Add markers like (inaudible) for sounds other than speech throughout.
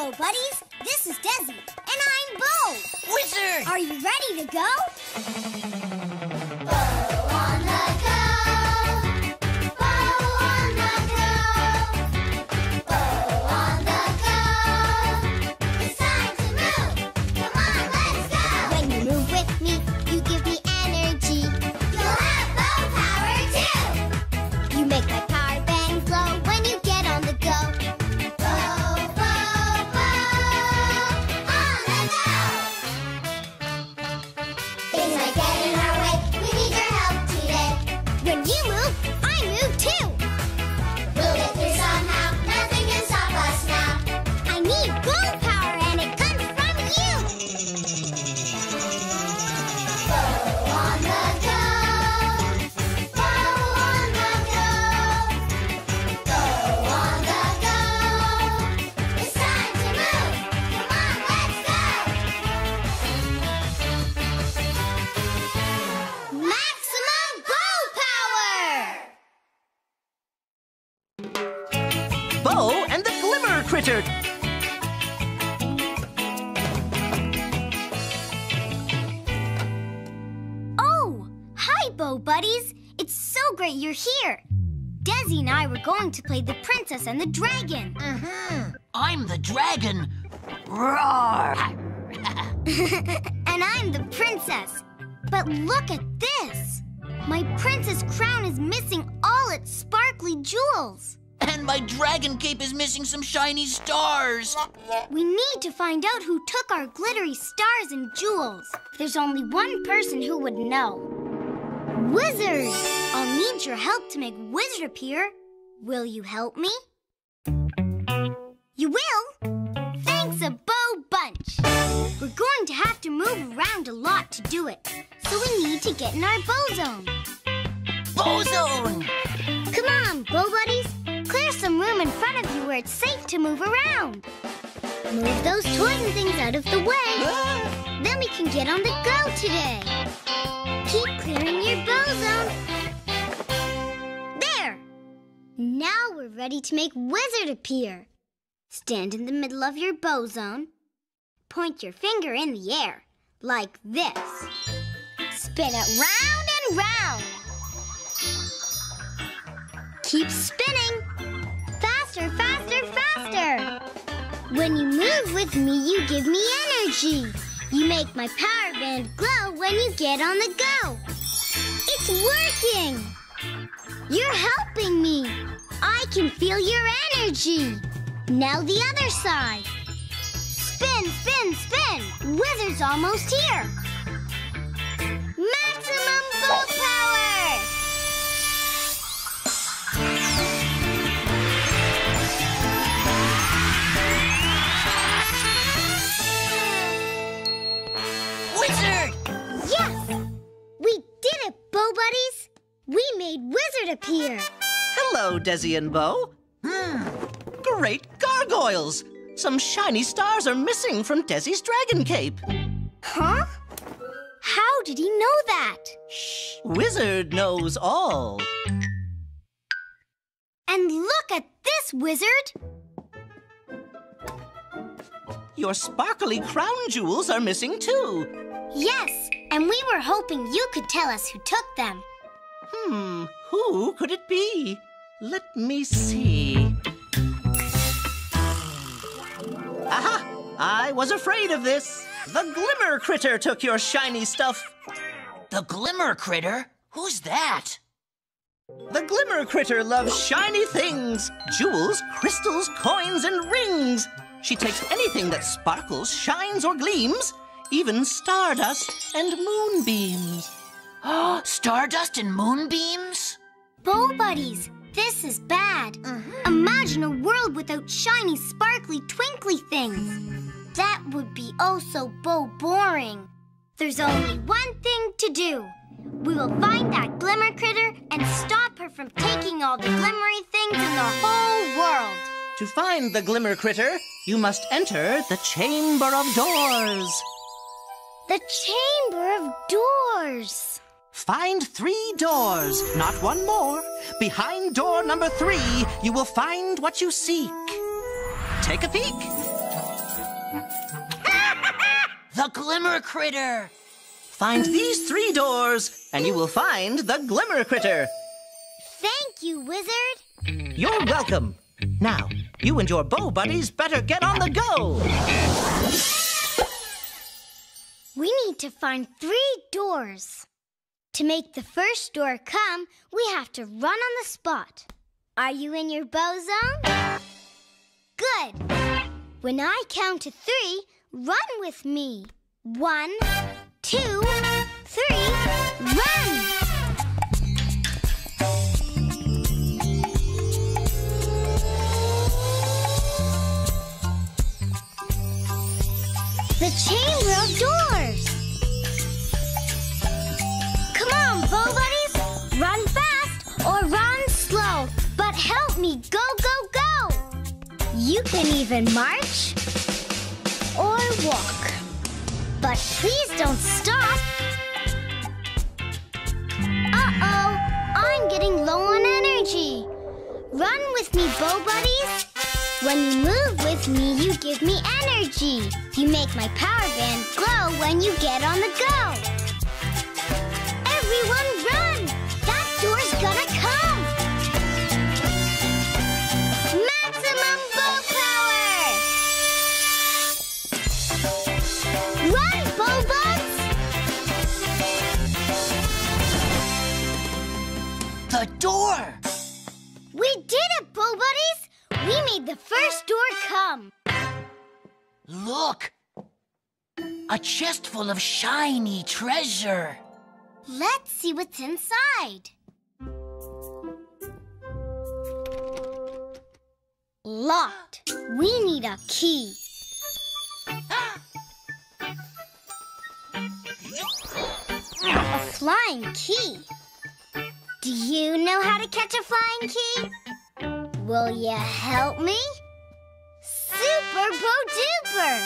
Bo Buddies. This is Dezzy, and I'm Bo. Wizard! Are you ready to go? And the Dragon. Mm-hmm. I'm the dragon. Roar! (laughs) and I'm the princess. But look at this. My princess crown is missing all its sparkly jewels. And my dragon cape is missing some shiny stars. We need to find out who took our glittery stars and jewels. There's only one person who would know. Wizard! I'll need your help to make Wizard appear. Will you help me? You will? Thanks a Bo bunch. We're going to have to move around a lot to do it. So we need to get in our Bo zone. Bo zone! Come on, Bo Buddies. Clear some room in front of you where it's safe to move around. Move those toys and things out of the way. (gasps) Then we can get on the go today. Keep clearing your Bo zone. There. Now we're ready to make Wizard appear. Stand in the middle of your Bo zone. Point your finger in the air, like this. Spin it round and round. Keep spinning. Faster, faster, faster. When you move with me, you give me energy. You make my power band glow when you get on the go. It's working. You're helping me. I can feel your energy. Now the other side. Spin, spin, spin. Wizard's almost here. Maximum Bo power! Wizard! Yes! We did it, Bo Buddies! We made Wizard appear! Hello, Dezzy and Bo. Hmm. Great gargoyles! Some shiny stars are missing from Dezzy's dragon cape. Huh? How did he know that? Shh. Wizard knows all. And look at this, Wizard! Your sparkly crown jewels are missing too. Yes, and we were hoping you could tell us who took them. Hmm, who could it be? Let me see. Aha! I was afraid of this. The Glimmer Critter took your shiny stuff. The Glimmer Critter? Who's that? The Glimmer Critter loves shiny things jewels, crystals, coins, and rings. She takes anything that sparkles, shines, or gleams, even stardust and moonbeams. Oh, (gasps) stardust and moonbeams? Bo Buddies, this is bad. Mm-hmm. Imagine a world without shiny, sparkly, twinkly things. That would be oh so Bo boring. There's only one thing to do. We will find that glimmer critter and stop her from taking all the glimmery things in the whole world. To find the Glimmer Critter, you must enter the Chamber of Doors. The Chamber of Doors. Find three doors, not one more. Behind door number three, you will find what you seek. Take a peek. (laughs) The Glimmer Critter! Find these three doors, and you will find the Glimmer Critter. Thank you, Wizard. You're welcome. Now, you and your Bo Buddies better get on the go. We need to find three doors. To make the first door come, we have to run on the spot. Are you in your Bo zone? Good. When I count to three, run with me. One, two, three, run! The chamber of doors. You can even march or walk. But please don't stop. Uh-oh, I'm getting low on energy. Run with me, Bo Buddies. When you move with me, you give me energy. You make my power band glow when you get on the go. Everyone run! The door! We did it, Bo Buddies! We made the first door come. Look! A chest full of shiny treasure. Let's see what's inside. Locked. We need a key. (gasps) A flying key. Do you know how to catch a flying key? Will you help me? Super Bo Duper!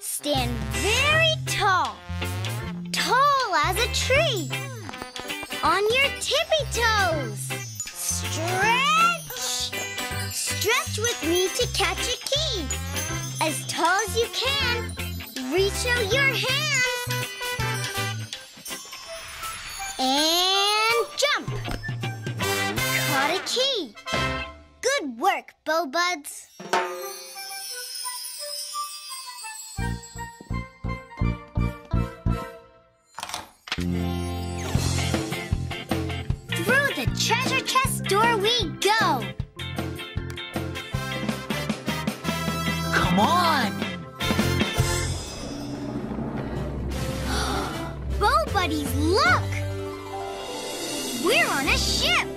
Stand very tall, tall as a tree. On your tippy toes. Stretch! Stretch with me to catch a key. As tall as you can. Reach out your hands. And Bo Buds. Through the treasure chest door we go. Come on! (gasps) Bo Buddies, look! We're on a ship.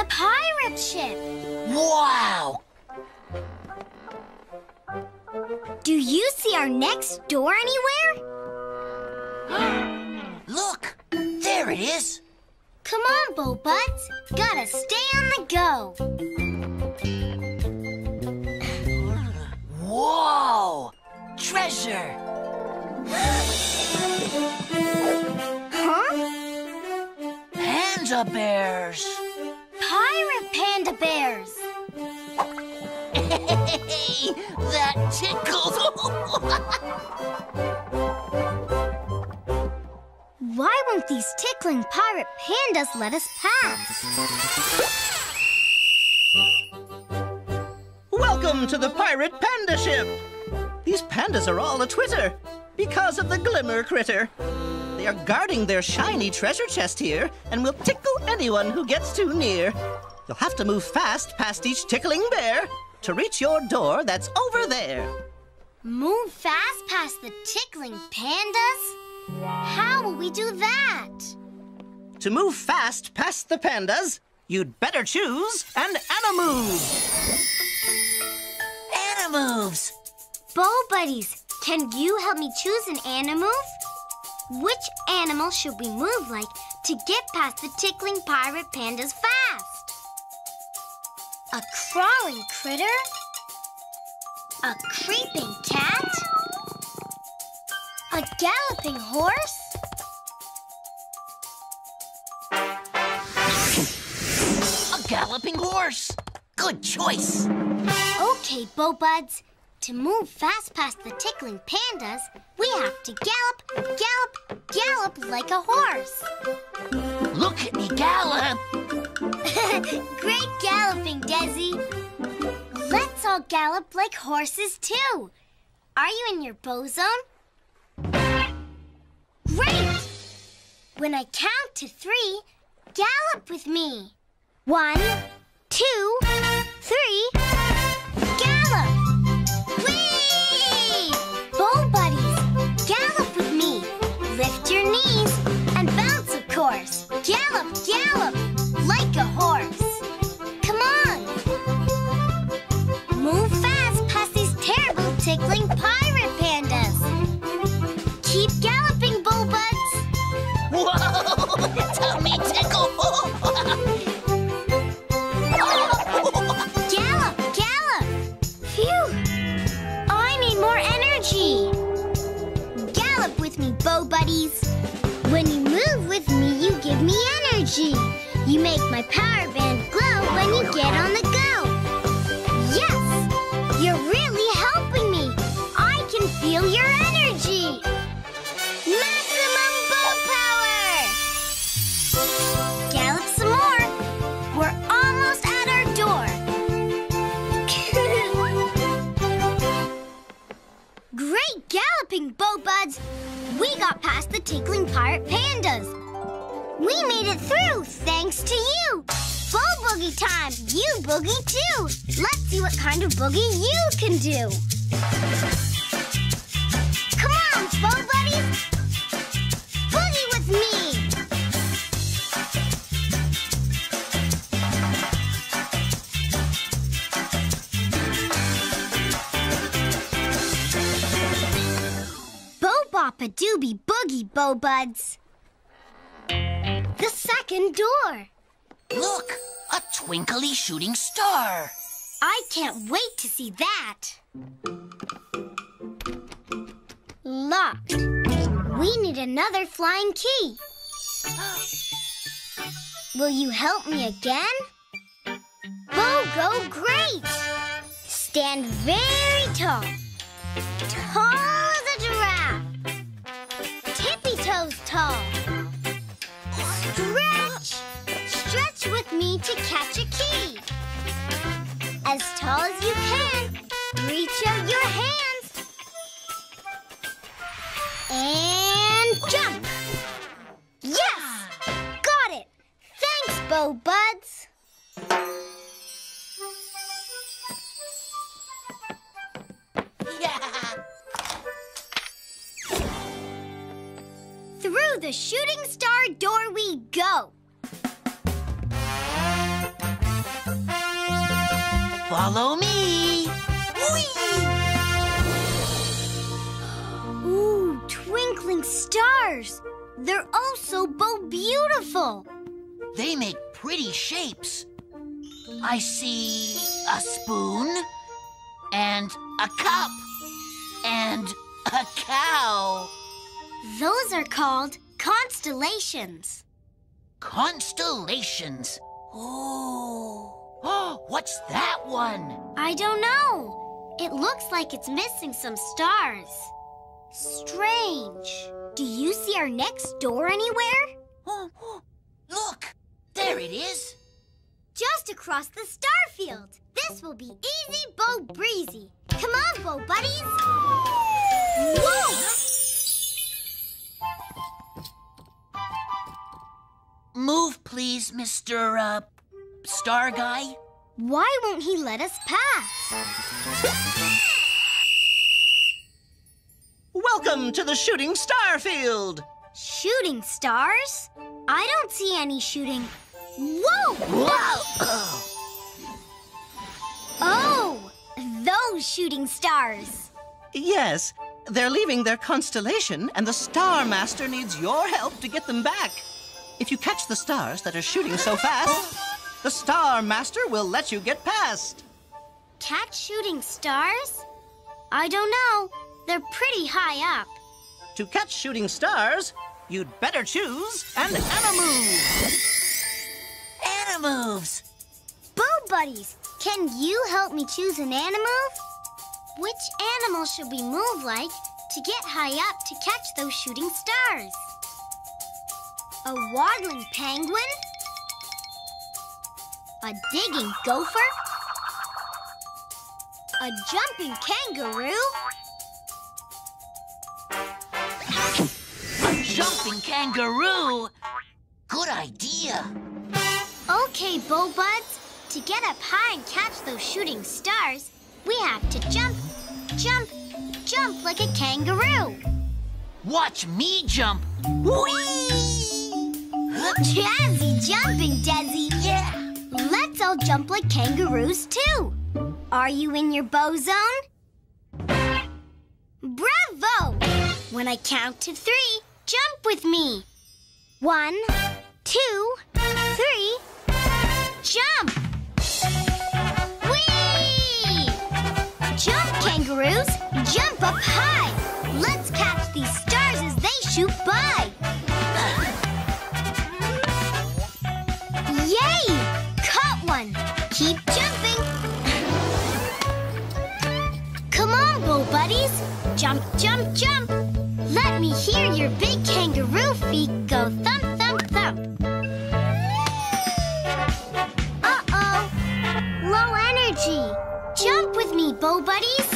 A pirate ship. Wow! Do you see our next door anywhere? (gasps) Look! There it is! Come on, Bo Buds. Gotta stay on the go. Whoa! Treasure! Huh? Panda bears! Pirate panda bears. Hey, (laughs) that tickles! (laughs) Why won't these tickling pirate pandas let us pass? Welcome to the Pirate Panda Ship. These pandas are all a twitter because of the Glimmer Critter. They are guarding their shiny treasure chest here and will tickle anyone who gets too near. You'll have to move fast past each tickling bear to reach your door that's over there. Move fast past the tickling pandas? How will we do that? To move fast past the pandas, you'd better choose an Animove. Animoves! Bo Buddies, can you help me choose an animove? Which animal should we move like to get past the tickling pirate pandas fast? A crawling critter? A creeping cat? A galloping horse? A galloping horse. Good choice. Okay, Bo Buds. To move fast past the tickling pandas, we have to gallop, gallop, gallop like a horse. Look at me gallop. (laughs) Great galloping, Dezzy. Let's all gallop like horses, too. Are you in your Bo zone? Great! When I count to three, gallop with me. One, two, three, Buddies. When you move with me, you give me energy. You make my power band glow when you get on the boogie you can do. Come on, Bo Buddies! Boogie with me! Bo Bop a Doobie Boogie Bo Buds. The second door. Look, a twinkly shooting star. I can't wait to see that. Locked. We need another flying key. (gasps) Will you help me again? Bo go great! Stand very tall. Tall as a giraffe. Tippy toes tall. Stretch! Stretch with me to catch a tall as you can. Reach out your hands. And jump. Yes! Got it. Thanks, Bo Buds. Yeah. (laughs) Through the shooting star door we go. Follow me. Whee! Ooh, twinkling stars. They're oh so bo beautiful. They make pretty shapes. I see a spoon and a cup and a cow. Those are called constellations. Constellations. Oh. Oh, (gasps) what's that one? I don't know. It looks like it's missing some stars. Strange. Do you see our next door anywhere? Oh, (gasps) oh, look, there it is. Just across the star field. This will be easy, Bo Breezy. Come on, Bo Buddies. Whoa! Move, please, Mr. Uh, Star Guy. Why won't he let us pass? Welcome to the shooting star field. Shooting stars? I don't see any shooting. Whoa! Whoa! Oh, those shooting stars. Yes, they're leaving their constellation, and the Star Master needs your help to get them back. If you catch the stars that are shooting so fast, the Star Master will let you get past. Catch shooting stars? I don't know. They're pretty high up. To catch shooting stars, you'd better choose an Animove. Animoves. Buddies, can you help me choose an animal? Which animal should we move like to get high up to catch those shooting stars? A waddling penguin? A digging gopher? A jumping kangaroo? A jumping kangaroo? Good idea. Okay, Bo Buds. To get up high and catch those shooting stars, we have to jump, jump, jump like a kangaroo. Watch me jump. Whee! Jazzy jumping, Dezzy. Yeah. Let's all jump like kangaroos, too. Are you in your Bo zone? Bravo! When I count to three, jump with me. One, two, three, jump! Whee! Jump, kangaroos! Jump up high! Let's catch these stars as they shoot by! Buddies! Jump, jump, jump! Let me hear your big kangaroo feet go thump, thump, thump! Uh-oh! Low energy! Jump with me, Bo Buddies!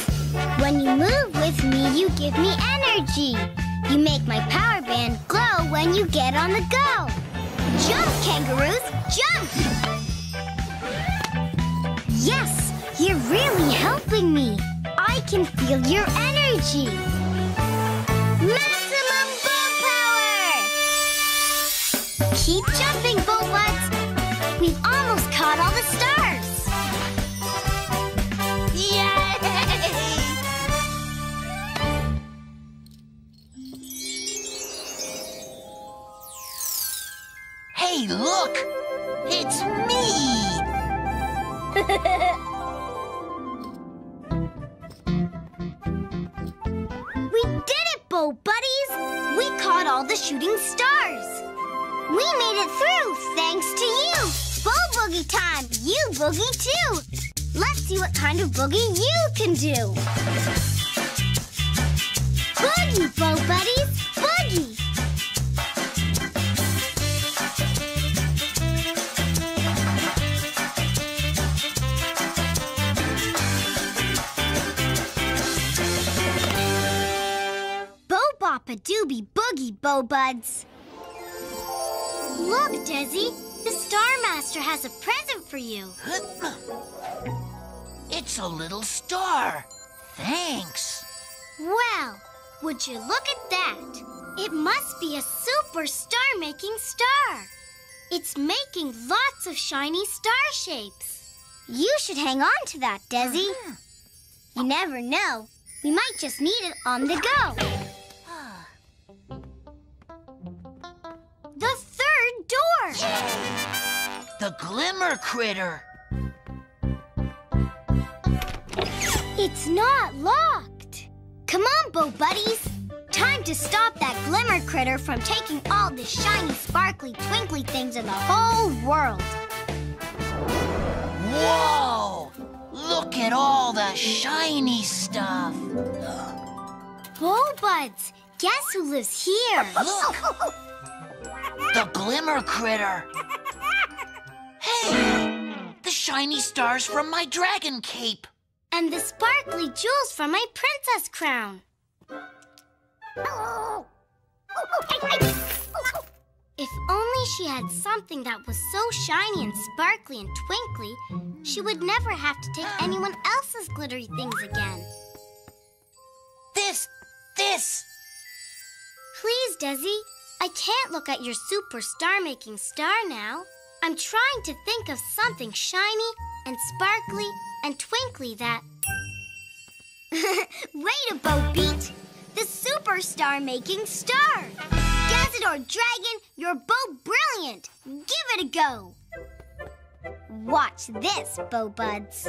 When you move with me, you give me energy. You make my power band glow when you get on the go. Jump, kangaroos, jump! Yes, you're really helping me. I can feel your energy. Maximum Bo power! Keep jumping, Bo Buds. We've almost caught all the stars. Yay! (laughs) Hey, look! It's me! (laughs) Buddies! We caught all the shooting stars. We made it through thanks to you. Bo Boogie time! You boogie too! Let's see what kind of boogie you can do. Boogie, Bo Buddies! Bo Bop a Doobie Boogie, Bo Buds. Look, Dezzy, the Star Master has a present for you. (laughs) It's a little star. Thanks. Well, would you look at that? It must be a super star-making star. It's making lots of shiny star shapes. You should hang on to that, Dezzy. Uh-huh. You never know. We might just need it on the go. The third door. The glimmer critter. It's not locked. Come on, Bo Buddies. Time to stop that glimmer critter from taking all the shiny, sparkly, twinkly things in the whole world. Whoa! Look at all the shiny stuff. Bo Buds, guess who lives here? Look! (laughs) The glimmer critter. Hey! The shiny stars from my dragon cape. And the sparkly jewels from my princess crown. If only she had something that was so shiny and sparkly and twinkly, she would never have to take anyone else's glittery things again. This, this. Please, Dezzy, I can't look at your super star-making star now. I'm trying to think of something shiny and sparkly and twinkly that... (laughs) Wait a boat beat! The super star-making star! Dezadore Dragon, you're both brilliant! Give it a go! Watch this, Bo Buds.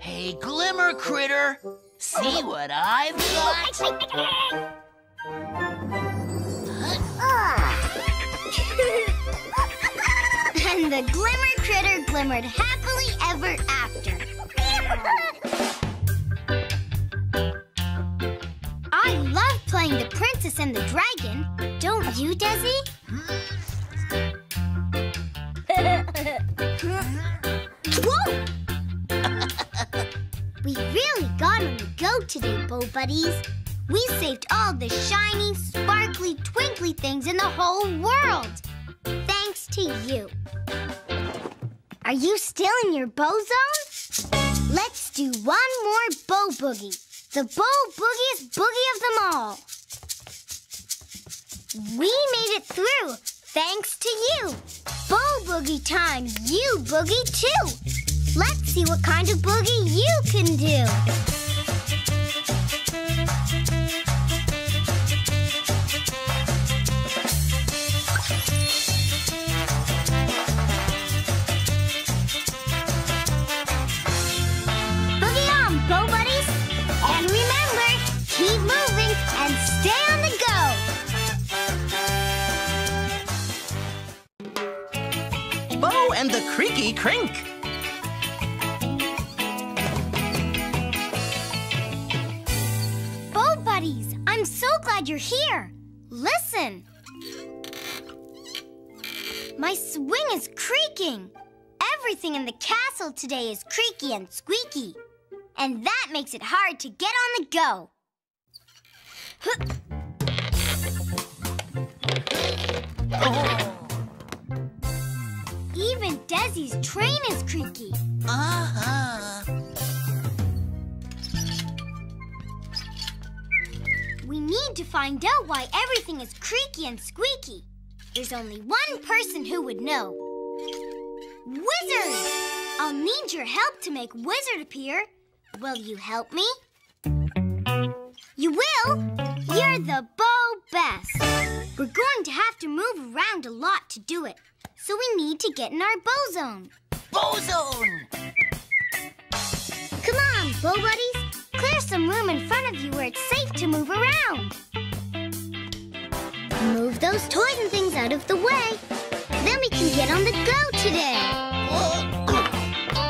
Hey, glimmer critter. See what I've (laughs) got? And the Glimmer Critter glimmered happily ever after. (laughs) I love playing the princess and the dragon. Don't you, Dezzy? Whoa! (laughs) we really got on the go today, Bo Buddies. We saved all the shiny, sparkly, twinkly things in the whole world. Thanks to you. Are you still in your Bo zone? Let's do one more Bo boogie. The bow boogiest boogie of them all. We made it through, thanks to you. Bo Boogie time, you boogie too. Let's see what kind of boogie you can do. And the Creaky Crink. Bo Buddies, I'm so glad you're here. Listen. My swing is creaking. Everything in the castle today is creaky and squeaky. And that makes it hard to get on the go. Oh. Even Dezzy's train is creaky. Uh-huh. We need to find out why everything is creaky and squeaky. There's only one person who would know. Wizard! I'll need your help to make Wizard appear. Will you help me? You will? You're the Bo best. We're going to have to move around a lot to do it. So we need to get in our Bo zone. Bozone! Come on, Bo Buddies. Clear some room in front of you where it's safe to move around. Move those toys and things out of the way. Then we can get on the go today.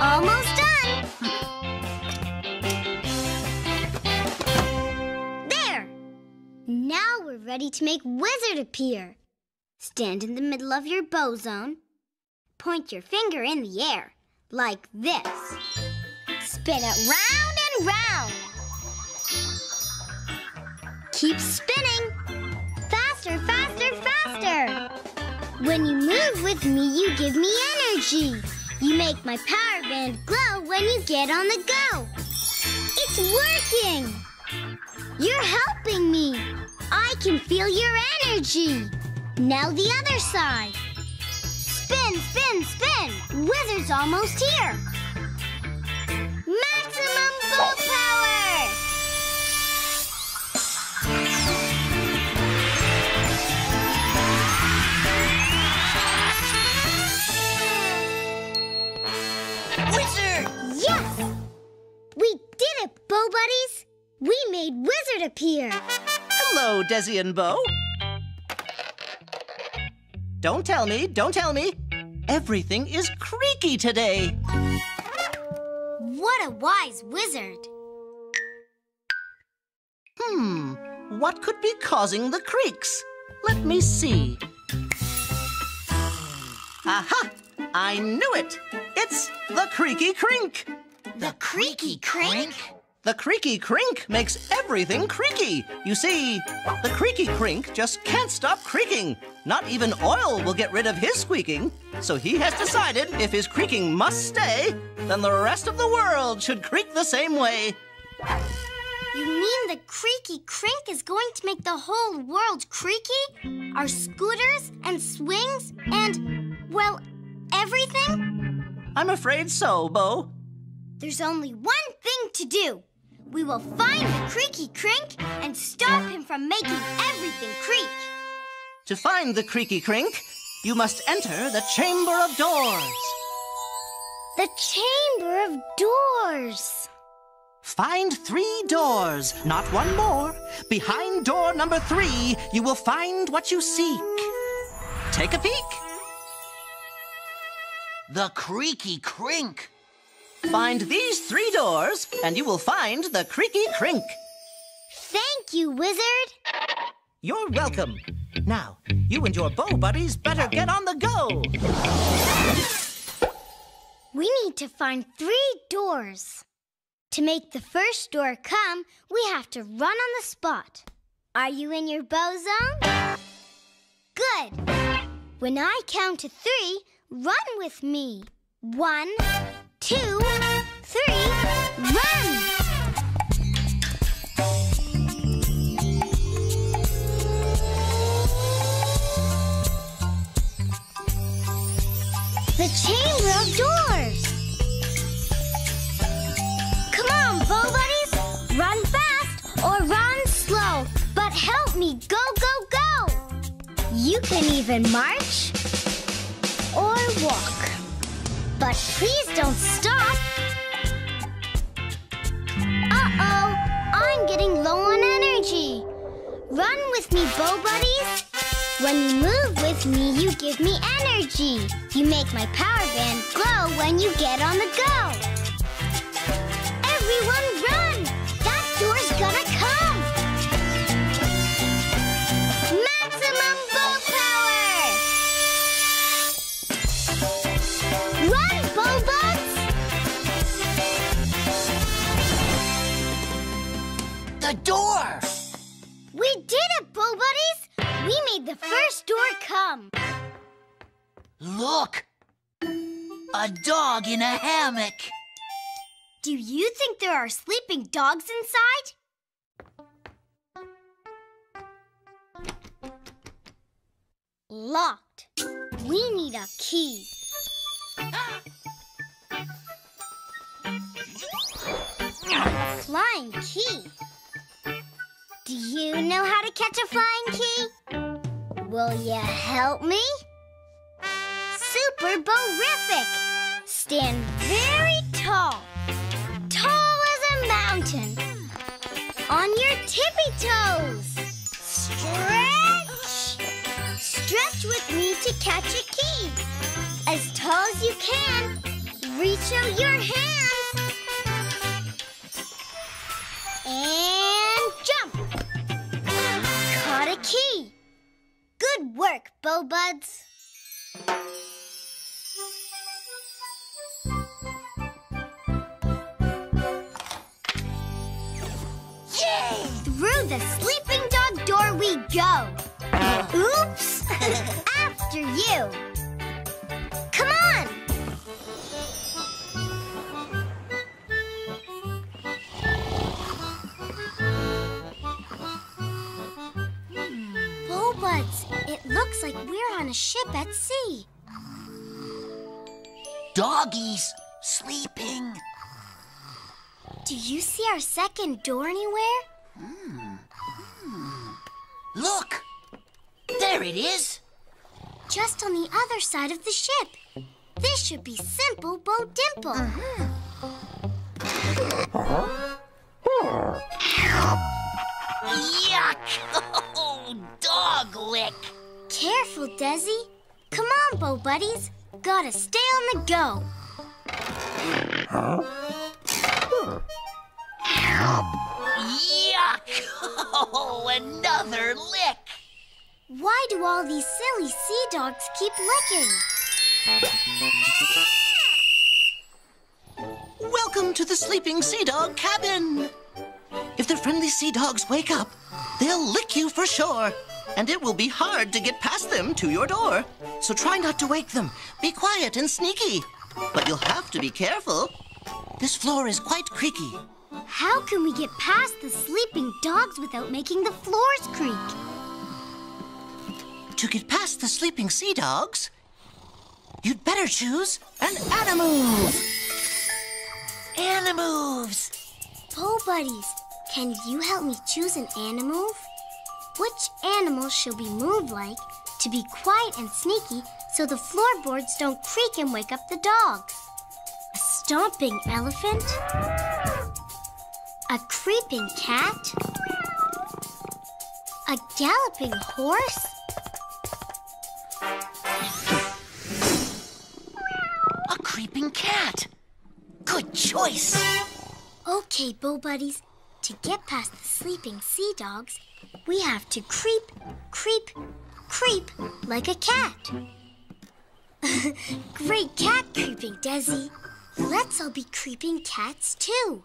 Almost done. There. Now we're ready to make Wizard appear. Stand in the middle of your Bo zone. Point your finger in the air, like this. Spin it round and round. Keep spinning. Faster, faster, faster. When you move with me, you give me energy. You make my power band glow when you get on the go. It's working. You're helping me. I can feel your energy. Now the other side. Spin, spin, spin. Wizard's almost here. Maximum Bo power! Wizard! Yes! We did it, Bo Buddies! We made Wizard appear! Hello, Dezzy and Bo. Don't tell me, don't tell me. Everything is creaky today. What a wise wizard! Hmm, what could be causing the creaks? Let me see. Aha! I knew it! It's the creaky crink! The creaky crink? The creaky crink makes everything creaky. You see, the creaky crink just can't stop creaking. Not even oil will get rid of his squeaking. So he has decided if his creaking must stay, then the rest of the world should creak the same way. You mean the creaky crink is going to make the whole world creaky? Our scooters and swings and, well, everything? I'm afraid so, Bo. There's only one thing to do. We will find the creaky crink and stop him from making everything creak. To find the creaky crink, you must enter the Chamber of Doors. The Chamber of Doors. Find three doors, not one more. Behind door number three, you will find what you seek. Take a peek. The creaky crink. Find these three doors, and you will find the creaky crink. Thank you, Wizard. You're welcome. Now, you and your Bo Buddies better get on the go. We need to find three doors. To make the first door come, we have to run on the spot. Are you in your Bo zone? Good. When I count to three, run with me. One, two, three, run! The Chamber of Doors! Come on, Bo Buddies! Run fast or run slow, but help me go, go, go! You can even march or walk, but please don't stop. I'm getting low on energy. Run with me, Bo Buddies! When you move with me, you give me energy. You make my power band glow when you get on the go. Everyone The door. We did it, Bo Buddies! We made the first door come. Look. A dog in a hammock. Do you think there are sleeping dogs inside? Locked. We need a key. Flying key. Do you know how to catch a flying key? Will you help me? Super Bowrific! Stand very tall. Tall as a mountain. On your tippy toes. Stretch! Stretch with me to catch a key. As tall as you can. Reach out your hands. And Good work, Bo Buds. Yay! Through the sleeping dog door we go. Oops! (laughs) After you. Looks like we're on a ship at sea. Doggies sleeping. Do you see our second door anywhere? Hmm. Look. There it is. Just on the other side of the ship. This should be Simple Bo Dimple. Uh-huh. (laughs) Yuck! (laughs) Oh, dog lick. Careful, Dezzy. Come on, Bo Buddies. Gotta stay on the go. Yuck! Oh, (laughs) another lick. Why do all these silly sea dogs keep licking? Welcome to the sleeping sea dog cabin. If the friendly sea dogs wake up, they'll lick you for sure. And it will be hard to get past them to your door. So try not to wake them. Be quiet and sneaky. But you'll have to be careful. This floor is quite creaky. How can we get past the sleeping dogs without making the floors creak? To get past the sleeping sea dogs, you'd better choose an animove. Animoves. Bo Buddies, can you help me choose an animal? Which animal should we move like to be quiet and sneaky so the floorboards don't creak and wake up the dogs? A stomping elephant? A creeping cat? A galloping horse? A creeping cat. Good choice. Okay, Bo Buddies. To get past the sleeping sea dogs, we have to creep, creep, creep like a cat. (laughs) Great cat creeping, Dezzy. Let's all be creeping cats too.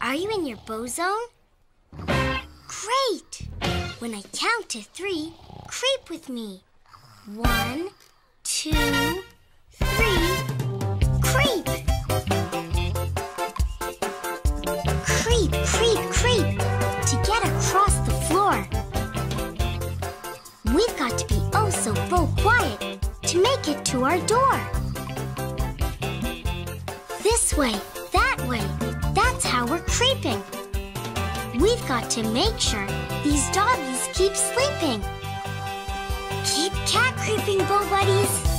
Are you in your Bo zone? Great! When I count to three, creep with me. One, two, our door. This way, that way. That's how we're creeping. We've got to make sure these doggies keep sleeping. Keep cat creeping, Bo Buddies.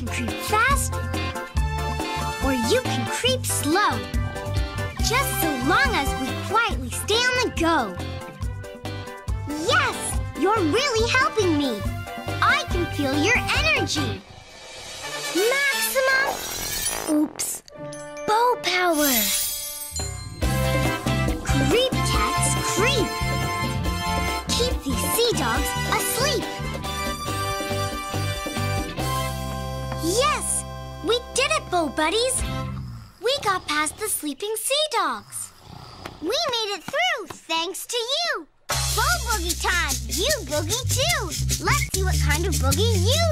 Can creep fast, or you can creep slow. Just so long as we quietly stay on the go. Yes, you're really helping me. I can feel your energy. Boogie you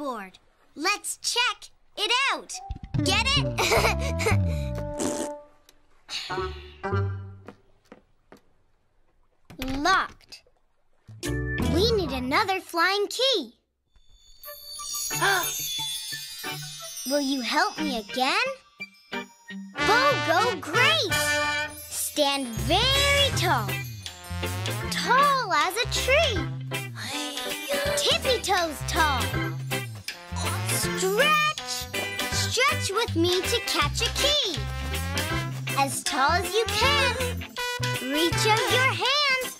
checkerboard. Let's check it out. Get it? (laughs) Locked. We need another flying key. (gasps) Will you help me again? Bo go great! Stand very tall. Tall as a tree. Tippy toes tall. Stretch! Stretch with me to catch a key. As tall as you can. Reach out your hands.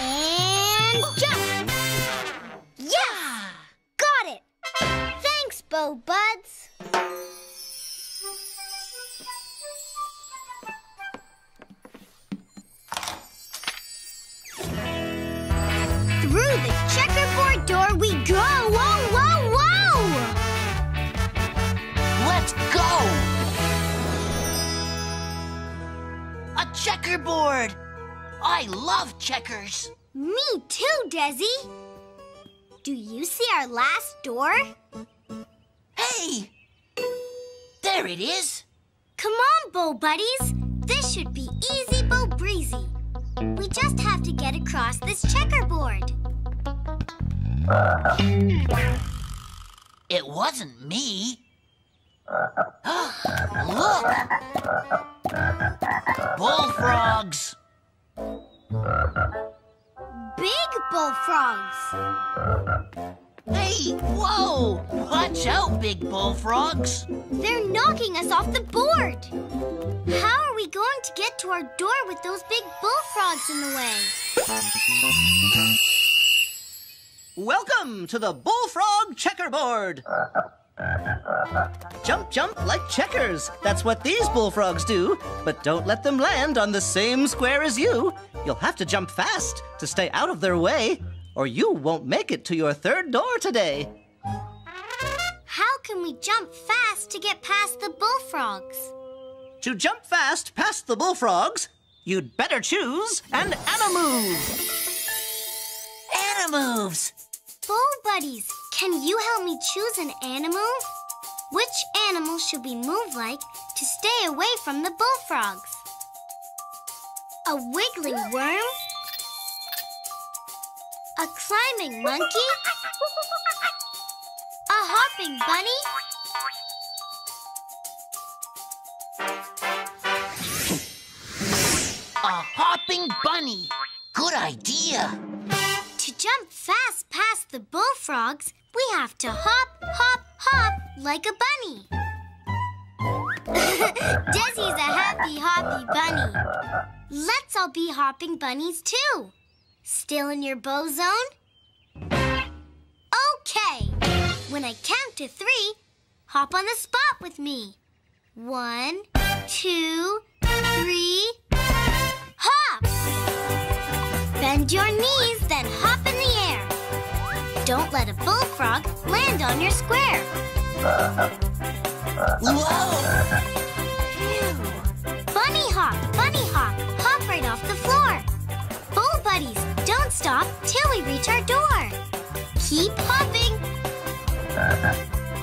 And jump! Yeah! Got it! Thanks, Bo Buds. Through the checkerboard door we go! Checkerboard! I love checkers. Me too, Dezzy. Do you see our last door? Hey! There it is. Come on, Bo Buddies. This should be easy, Bo Breezy. We just have to get across this checkerboard. It wasn't me. Look! (gasps) Bullfrogs! Big bullfrogs. Hey, whoa! Watch out, big bullfrogs! They're knocking us off the board. How are we going to get to our door with those big bullfrogs in the way? Welcome to the Bullfrog Checkerboard. Jump, jump like checkers. That's what these bullfrogs do. But don't let them land on the same square as you. You'll have to jump fast to stay out of their way, or you won't make it to your third door today. How can we jump fast to get past the bullfrogs? To jump fast past the bullfrogs, you'd better choose an Animove. Animoves! Bo Buddies, can you help me choose an animal? Which animal should we move like to stay away from the bullfrogs? A wiggling worm? A climbing monkey? A hopping bunny? A hopping bunny! Good idea! To jump fast past the bullfrogs, we have to hop, hop, hop like a bunny. (laughs) Dezzy's a happy, hoppy bunny. Let's all be hopping bunnies too. Still in your Bo zone? Okay. When I count to three, hop on the spot with me. One, two, three, hop! Bend your knees, then hop. Don't let a bullfrog land on your square. Whoa! Bunny hop, bunny hop, hop right off the floor. Bo Buddies, don't stop till we reach our door. Keep hopping.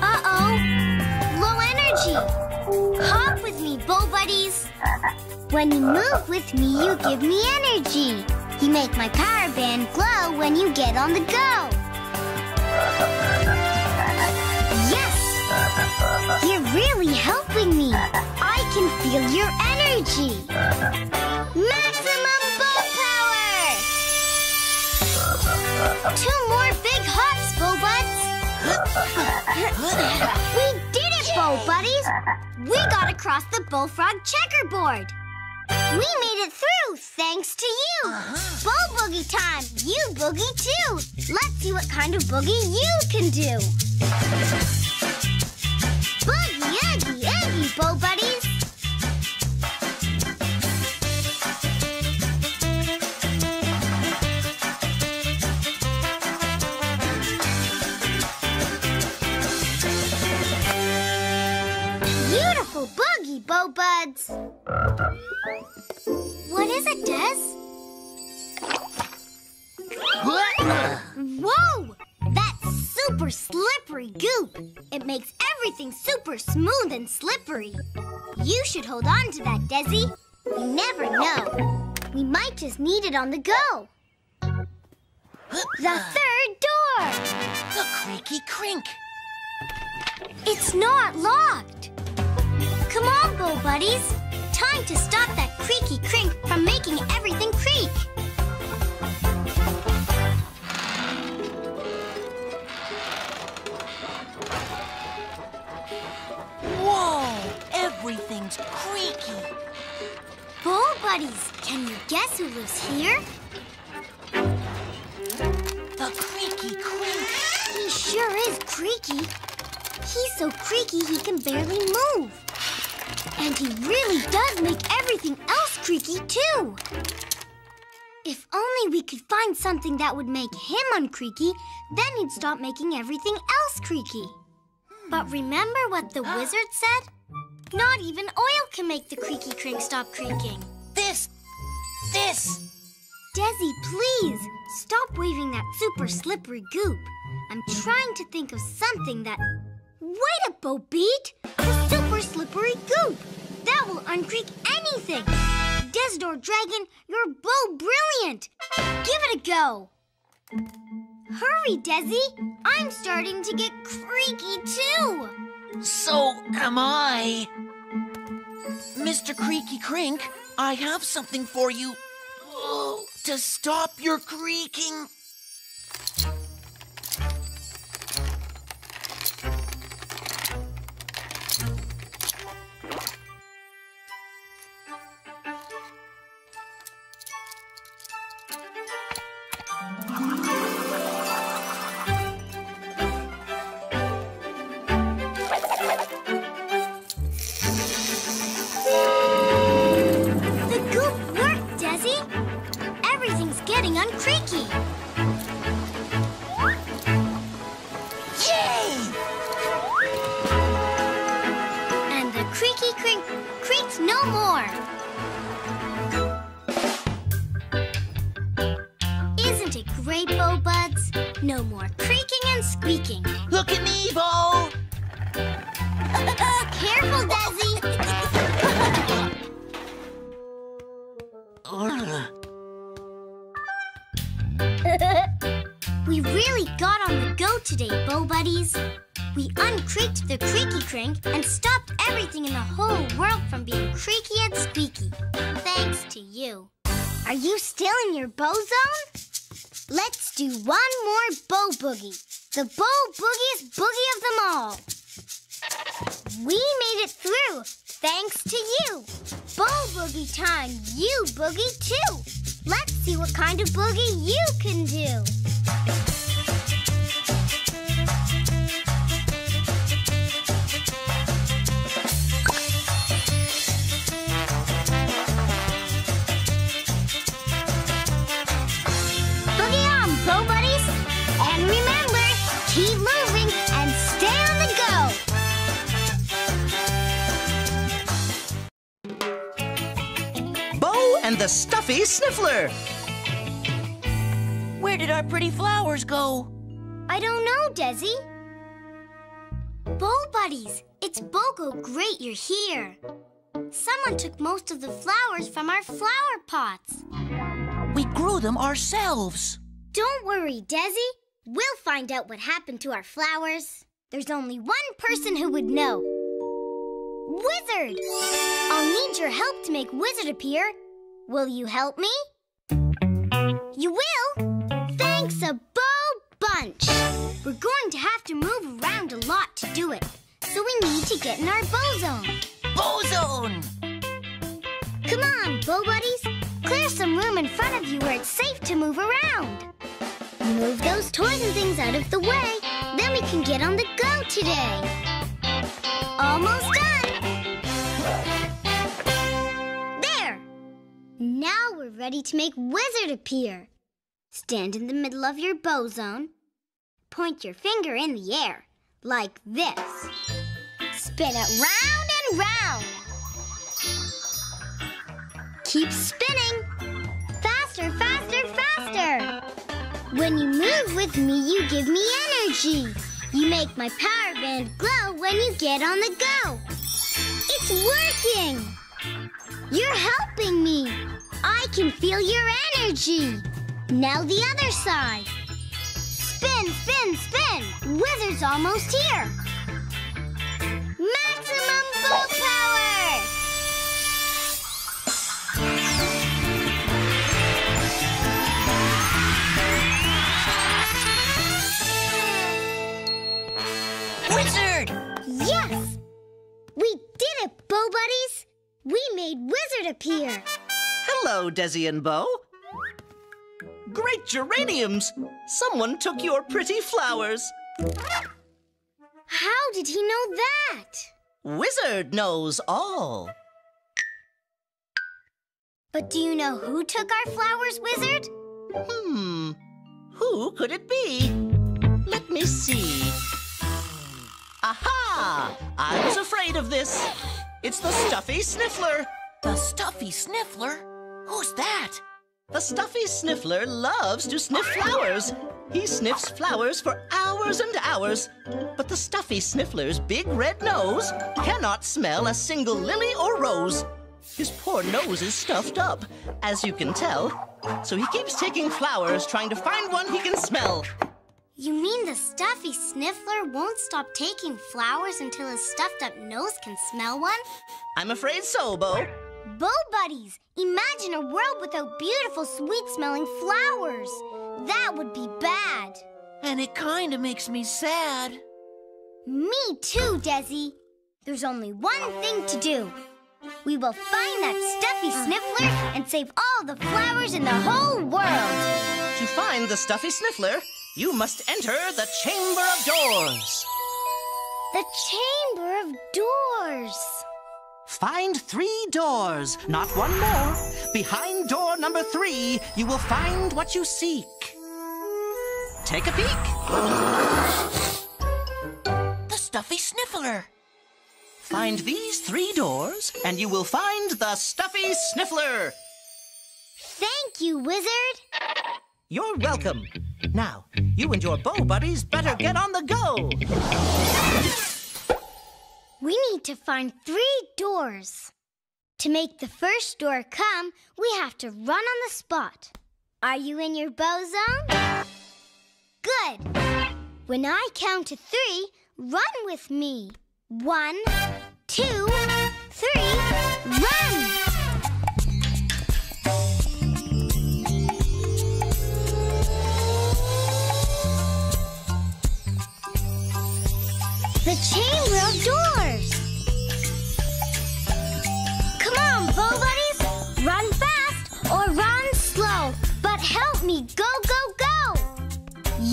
Uh-oh, low energy. Hop with me, Bo Buddies. When you move with me, you give me energy. You make my power band glow when you get on the go. Yes! You're really helping me. I can feel your energy. Maximum Bo power! Two more big hops, Bo Buds. (laughs) we did it, Bo Buddies. We got across the bullfrog checkerboard. We made it through thanks to you. Uh-huh. Bo boogie time. You boogie too. Let's see what kind of boogie you can do. Boogie, Eggy, Eggy, Bo Buddies. Bo Buds. What is it, Des? (coughs) Whoa! That's super slippery goop. It makes everything super smooth and slippery. You should hold on to that, Dezzy. You never know. We might just need it on the go. The third door. The creaky crink. It's not locked. Come on, Bo Buddies. Time to stop that creaky crink from making everything creak. Whoa! Everything's creaky. Bo Buddies, can you guess who lives here? The creaky crink. He sure is creaky. He's so creaky he can barely move. And he really does make everything else creaky, too. If only we could find something that would make him uncreaky, then he'd stop making everything else creaky. But remember what the wizard said? Not even oil can make the creaky crink stop creaking. This! This! Dezzy, please, stop waving that super slippery goop. I'm trying to think of something that... Wait a Bo Beat! The super slippery goop! That will uncreak anything! Dezadore Dragon, you're Bo Brilliant! Give it a go! Hurry, Dezzy! I'm starting to get creaky too! So am I. Mr. Creaky Crink, I have something for you. (gasps) To stop your creaking. Ourselves. Don't worry, Dezzy. We'll find out what happened to our flowers. There's only one person who would know. Wizard! I'll need your help to make Wizard appear. Will you help me? You will? Thanks a Bo bunch! We're going to have to move around a lot to do it, so we need to get in our Bo zone. Bo zone! Come on, Bo Buddies. Clear some room in front of you where it's safe to move around. Move those toys and things out of the way. Then we can get on the go today. Almost done. There. Now we're ready to make Wizard appear. Stand in the middle of your Bo zone. Point your finger in the air, like this. Spin it round and round. Keep spinning. Faster, faster, faster. When you move with me, you give me energy. You make my power band glow when you get on the go. It's working. You're helping me. I can feel your energy. Now the other side. Spin, spin, spin. Wizard's almost here. Maximum Bo We did it, Bo Buddies! We made Wizard appear! Hello, Dezzy and Bo. Great geraniums! Someone took your pretty flowers. How did he know that? Wizard knows all. But do you know who took our flowers, Wizard? Hmm. Who could it be? Let me see. Aha! I was afraid of this. It's the Stuffy Sniffler. The stuffy sniffler? Who's that? The Stuffy Sniffler loves to sniff flowers. He sniffs flowers for hours and hours. But the Stuffy Sniffler's big red nose cannot smell a single lily or rose. His poor nose is stuffed up, as you can tell. So he keeps taking flowers, trying to find one he can smell. You mean the stuffy sniffler won't stop taking flowers until his stuffed up nose can smell one? I'm afraid so, Bo. Bo Buddies, imagine a world without beautiful, sweet smelling flowers. That would be bad. And it kinda makes me sad. Me too, Dezzy. There's only one thing to do. We will find that stuffy uh. sniffler and save all the flowers in the whole world. To find the Stuffy Sniffler, you must enter the Chamber of Doors. The Chamber of Doors. Find three doors, not one more. Behind door number three, you will find what you seek. Take a peek. The stuffy sniffler. Find these three doors, and you will find the Stuffy Sniffler. Thank you, Wizard. You're welcome. Now, you and your Bo Buddies better get on the go. We need to find three doors. To make the first door come, we have to run on the spot. Are you in your Bo zone? Good. When I count to three, run with me. One, two, three, run!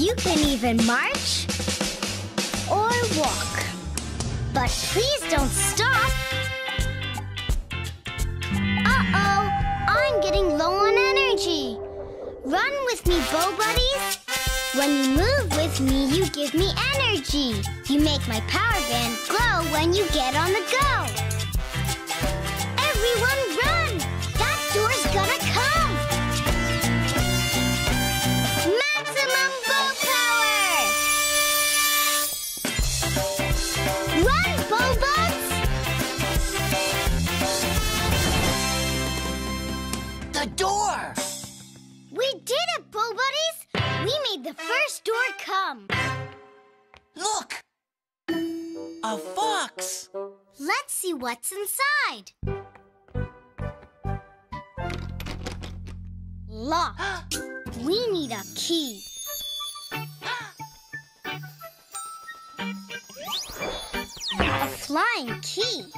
You can even march or walk, but please don't stop! Uh-oh, I'm getting low on energy. Run with me, Bo Buddies! When you move with me, you give me energy. You make my power band glow when you get on the go. Everyone made the first door come. Look! A fox! Let's see what's inside. Locked. (gasps) We need a key. A flying key.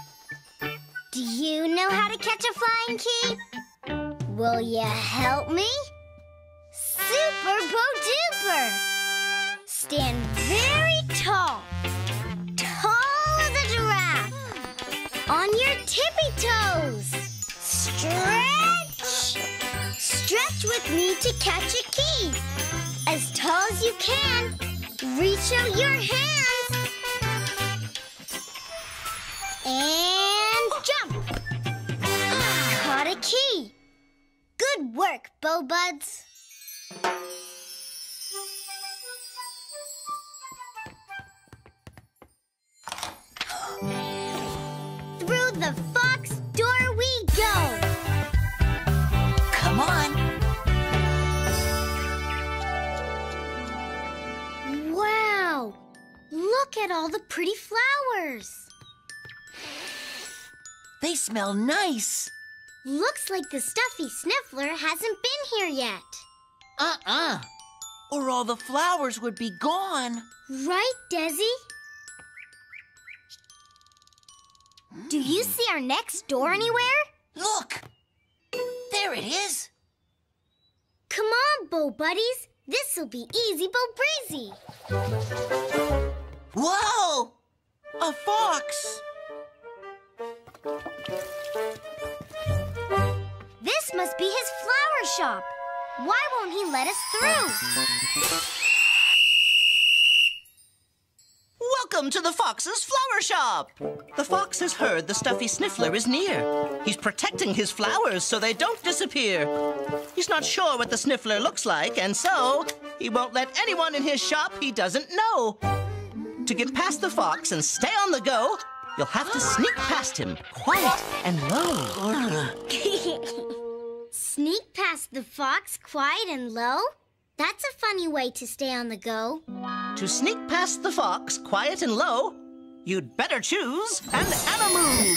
Do you know how to catch a flying key? Will you help me? Super Bo Duper! Stand very tall. Tall as a giraffe. On your tippy toes. Stretch! Stretch with me to catch a key. As tall as you can. Reach out your hands. And jump. Caught a key. Good work, Bo Buds. Through the fox door we go. Come on! Wow! Look at all the pretty flowers. They smell nice! Looks like the stuffy sniffler hasn't been here yet. Uh-uh! Or all the flowers would be gone. Right, Dezzy? Do you hmm. see our next door anywhere? Look! There it is! Come on, Bo Buddies. This'll be easy, Bo Breezy. Whoa! A fox! This must be his flower shop. Why won't he let us through? Welcome to the Fox's flower shop. The fox has heard the stuffy sniffler is near. He's protecting his flowers so they don't disappear. He's not sure what the sniffler looks like, and so he won't let anyone in his shop he doesn't know. To get past the fox and stay on the go, you'll have to sneak past him, quiet and low. (laughs) (laughs) Sneak past the fox quiet and low? That's a funny way to stay on the go. To sneak past the fox, quiet and low, you'd better choose an Animove.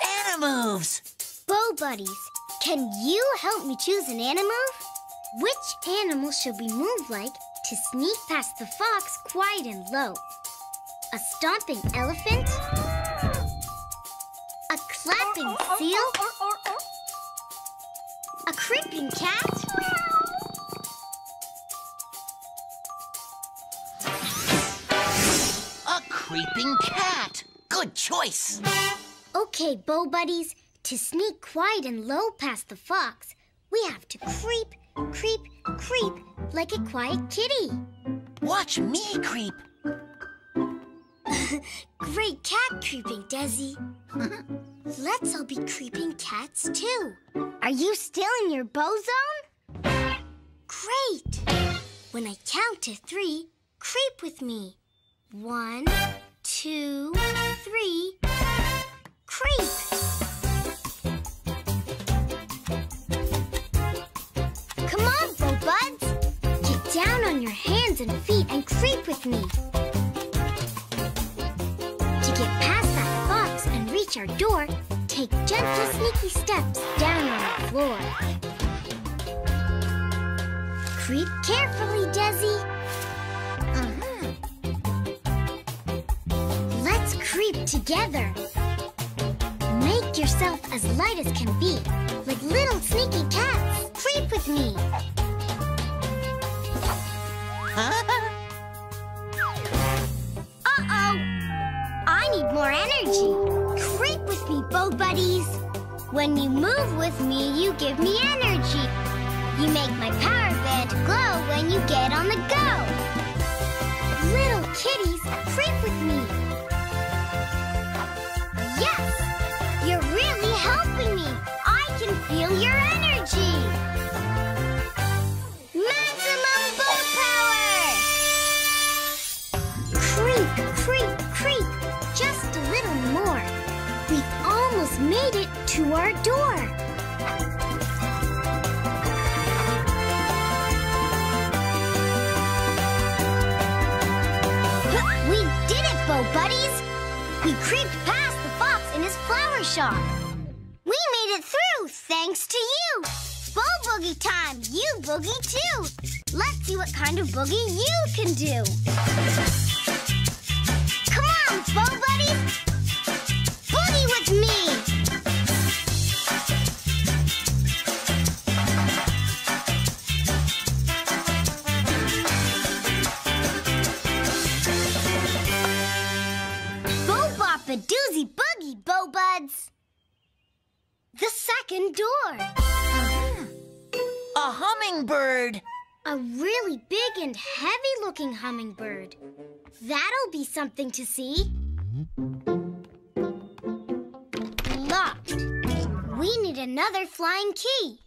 Animoves! Bo Buddies, can you help me choose an animove? Which animal should we move like to sneak past the fox quiet and low? A stomping elephant? A clapping seal? A creeping cat? A creeping cat! Good choice! Okay, Bo Buddies, to sneak quiet and low past the fox, we have to creep, creep, creep like a quiet kitty. Watch me creep. (laughs) Great cat creeping, Dezzy. (laughs) Let's all be creeping cats, too. Are you still in your Bo zone? Great! When I count to three, creep with me. One, two, three, creep! Come on, Bo Buds! Get down on your hands and feet and creep with me. To get past that box and reach our door, take gentle, sneaky steps down on the floor. Creep carefully, Dezzy. Uh-huh. Let's creep together. Make yourself as light as can be, like little sneaky cats. Creep with me. (laughs) Uh-oh! I need more energy. Buddies. When you move with me, you give me energy. You make my power band glow when you get on the go. Little kitties, creep with me. Yes! You're really helping me. I can feel your to our door. We did it, Bo Buddies! We creeped past the fox in his flower shop. We made it through thanks to you. Bo boogie time. You boogie too. Let's see what kind of boogie you can do. Come on, Bo Buddies. The second door. A hummingbird. A really big and heavy looking hummingbird. That'll be something to see. Locked. We need another flying key.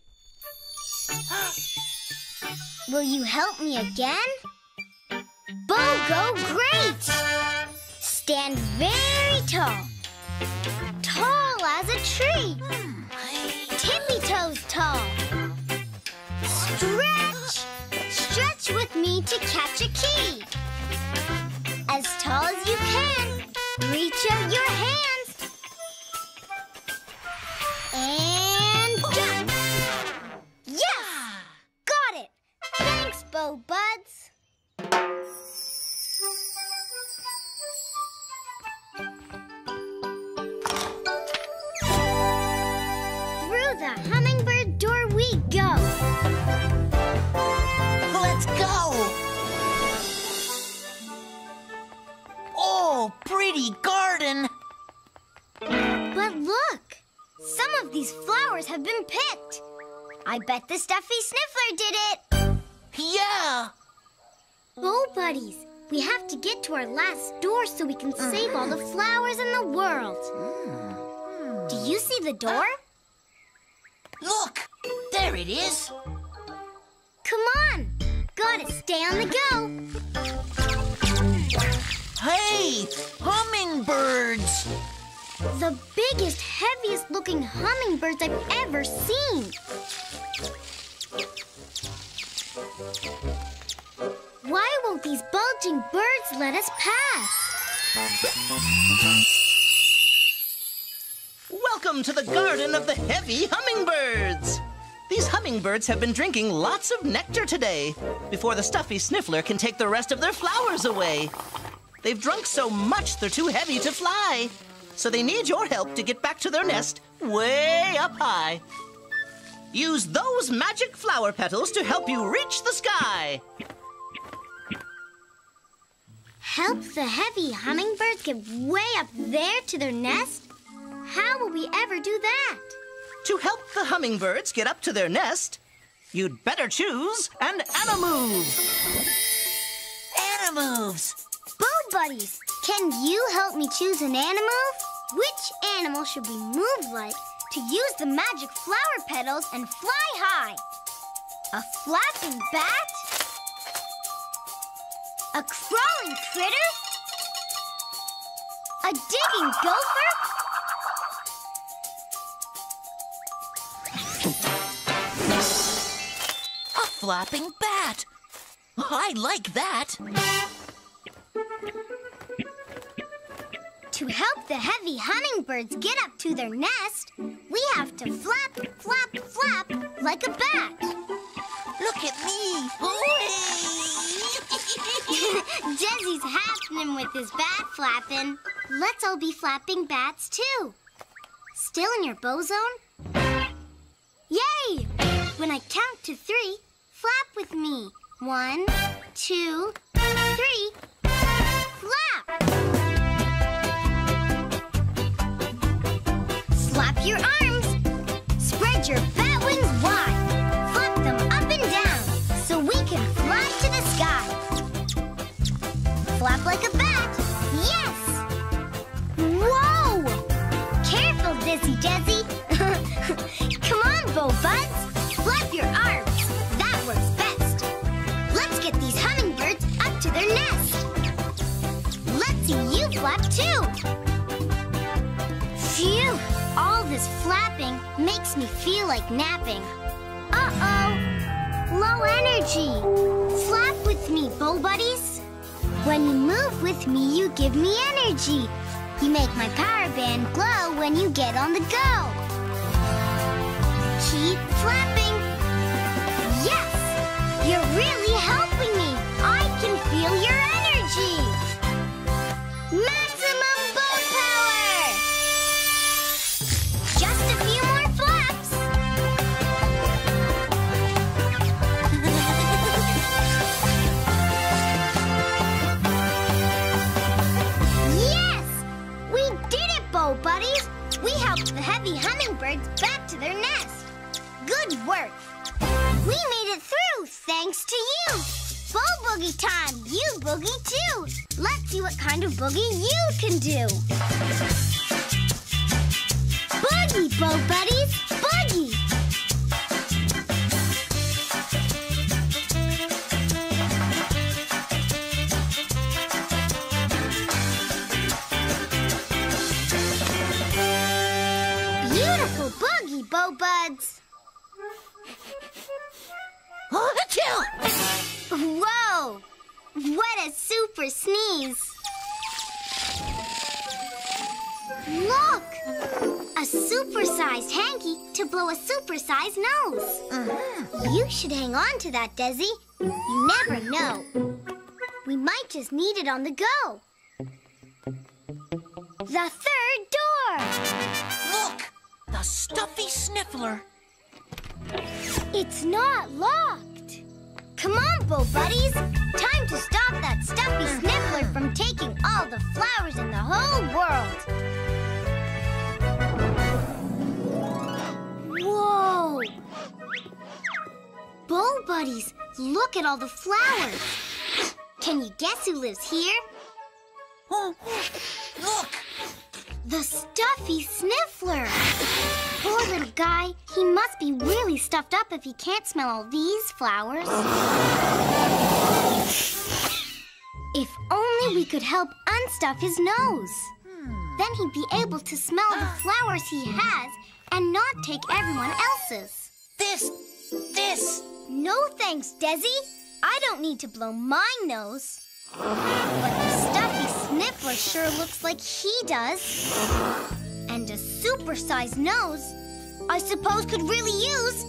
(gasps) Will you help me again? Bogo great! Stand very tall. Tall as a tree. Tall. Stretch! Stretch with me to catch a key. As tall as you can. Reach out your hands. And jump. Yes! Got it! Thanks, Bo Buds. Through the hummingbird go. Oh, pretty garden. But look! Some of these flowers have been picked. I bet the stuffy sniffler did it. Yeah. Bo Buddies, we have to get to our last door so we can save all the mm. flowers in the world. Mm. Do you see the door? Look, there it is. Come on. Gotta stay on the go. Hey, hummingbirds. The biggest, heaviest looking hummingbirds I've ever seen. Why won't these bulging birds let us pass? Welcome to the garden of the heavy hummingbirds. These hummingbirds have been drinking lots of nectar today before the stuffy sniffler can take the rest of their flowers away. They've drunk so much they're too heavy to fly. So they need your help to get back to their nest way up high. Use those magic flower petals to help you reach the sky. Help the heavy hummingbirds get way up there to their nest? How will we ever do that? To help the hummingbirds get up to their nest, you'd better choose an Animove. Animoves. Bo Buddies, can you help me choose an animal? Which animal should be moved like to use the magic flower petals and fly high? A flapping bat? A crawling critter? A digging gopher? Flapping bat. I like that. To help the heavy hummingbirds get up to their nest, we have to flap, flap, flap like a bat. Look at me. (laughs) Dezzy's happening with his bat flapping. Let's all be flapping bats too. Still in your Bo zone? Yay! When I count to three, flap with me. One, two, three. Flap! Flap your arms. Spread your bat wings wide. Flap them up and down so we can fly to the sky. Flap like a bat. Yes! Whoa! Careful, Dizzy Dezzy. (laughs) Come on, Bo Buds. Up nest. Let's see you flap too. Phew! All this flapping makes me feel like napping. Uh-oh! Low energy. Flap with me, Bo Buddies. When you move with me, you give me energy. You make my power band glow when you get on the go. Keep flapping. Yes! You're really hummingbirds back to their nest. Good work. We made it through thanks to you. Boogie time. You boogie too. Let's see what kind of boogie you can do. Boogie, Bo Buddies. Whoa! What a super sneeze! Look! A supersized hanky to blow a supersized nose. Uh -huh. You should hang on to that, Dezzy. You never know. We might just need it on the go. The third door! Look! The stuffy sniffler. It's not locked. Come on, Bo Buddies. Time to stop that stuffy sniffler from taking all the flowers in the whole world. Whoa! Bo Buddies, look at all the flowers. Can you guess who lives here? Oh, look! The stuffy sniffler. Poor little guy. He must be really stuffed up if he can't smell all these flowers. If only we could help unstuff his nose. Then he'd be able to smell the flowers he has and not take everyone else's. This! This! No thanks, Dezzy. I don't need to blow my nose. But the stuffy sniffler sure looks like he does. And a supersized nose, I suppose could really use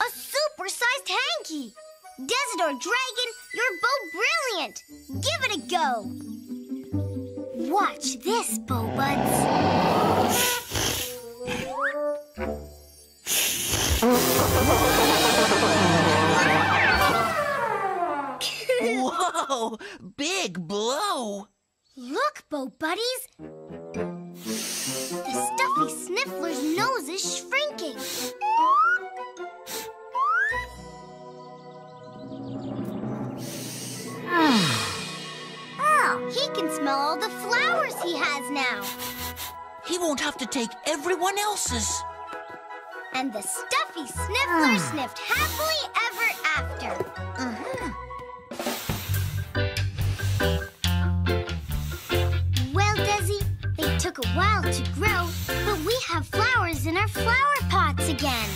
a supersized hanky. Dezadore Dragon, you're both brilliant. Give it a go. Watch this, Bo Buds. Whoa! Big blow! Look, Bo Buddies! The stuffy sniffler's nose is shrinking. oh, he can smell all the flowers he has now. He won't have to take everyone else's. And the stuffy sniffler ah. sniffed happily ever after. Took a while to grow, but we have flowers in our flower pots again.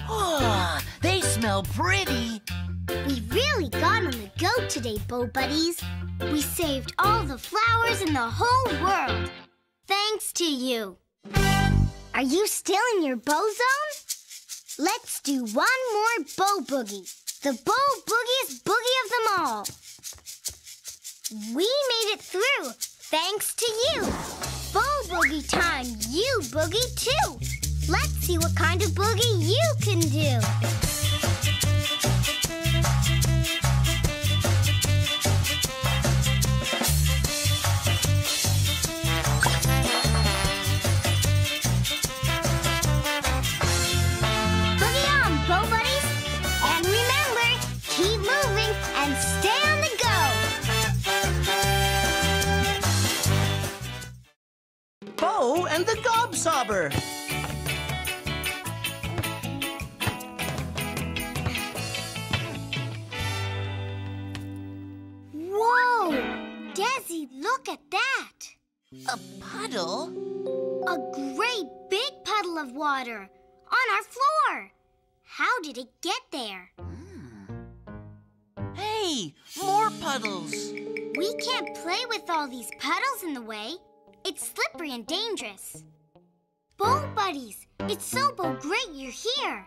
Ah, they smell pretty. We really got on the go today, Bo Buddies. We saved all the flowers in the whole world. Thanks to you. Are you still in your Bo zone? Let's do one more Bo boogie. The Bo boogiest boogie of them all. We made it through, thanks to you. Bo boogie time, you boogie too. Let's see what kind of boogie you can do. These puddles in the way. It's slippery and dangerous. Bo buddies, it's so Bo great you're here.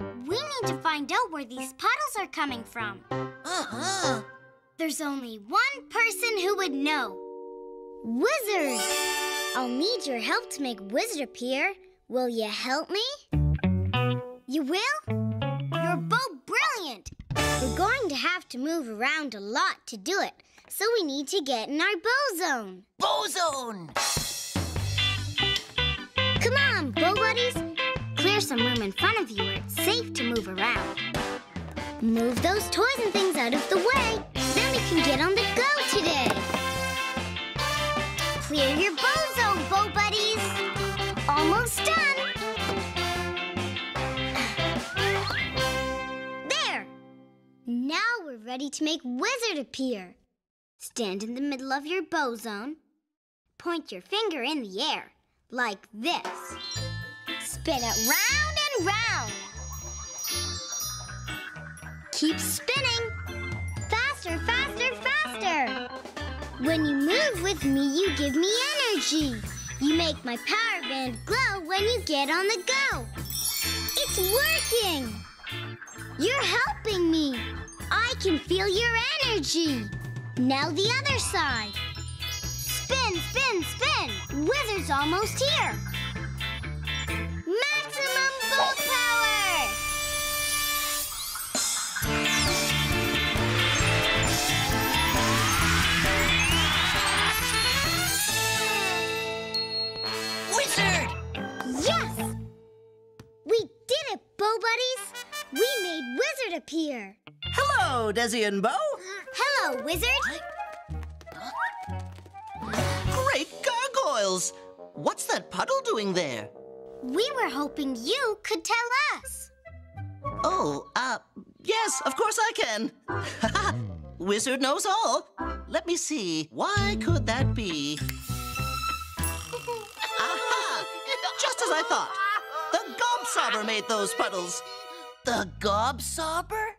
We need to find out where these puddles are coming from. Uh-huh. There's only one person who would know. Wizard! I'll need your help to make Wizard appear. Will you help me? You will? You're both brilliant! We're going to have to move around a lot to do it, so we need to get in our Bo zone. Bo zone! Come on, Bo buddies! Clear some room in front of you where it's safe to move around. Move those toys and things out of the way, then we can get on the go today. Clear your Bo zone, Bo buddies! Almost done! There! Now we're ready to make Wizard appear. Stand in the middle of your Bo zone. Point your finger in the air, like this. Spin it round and round. Keep spinning. Faster, faster, faster. When you move with me, you give me energy. You make my power band glow when you get on the go. It's working. You're helping me. I can feel your energy. Now the other side. Spin, spin, spin. Wizard's almost here. Maximum Bo power! Wizard! Yes! We did it, Bo Buddies! We made Wizard appear. Hello, Dezzy and Bo. Hello, Wizard. Great gargoyles! What's that puddle doing there? We were hoping you could tell us. Oh, uh, yes, of course I can. (laughs) Wizard knows all. Let me see. Why could that be? Aha! Just as I thought. The Gobsobber made those puddles. The gobsobber?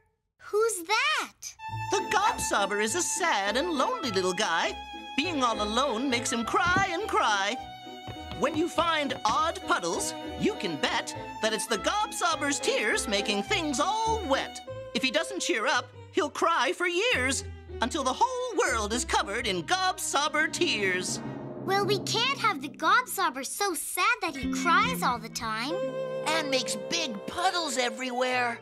Who's that? The Gobsobber is a sad and lonely little guy. Being all alone makes him cry and cry. When you find odd puddles, you can bet that it's the Gobsobber's tears making things all wet. If he doesn't cheer up, he'll cry for years until the whole world is covered in Gobsobber tears. Well, we can't have the Gobsobber so sad that he cries all the time. And makes big puddles everywhere.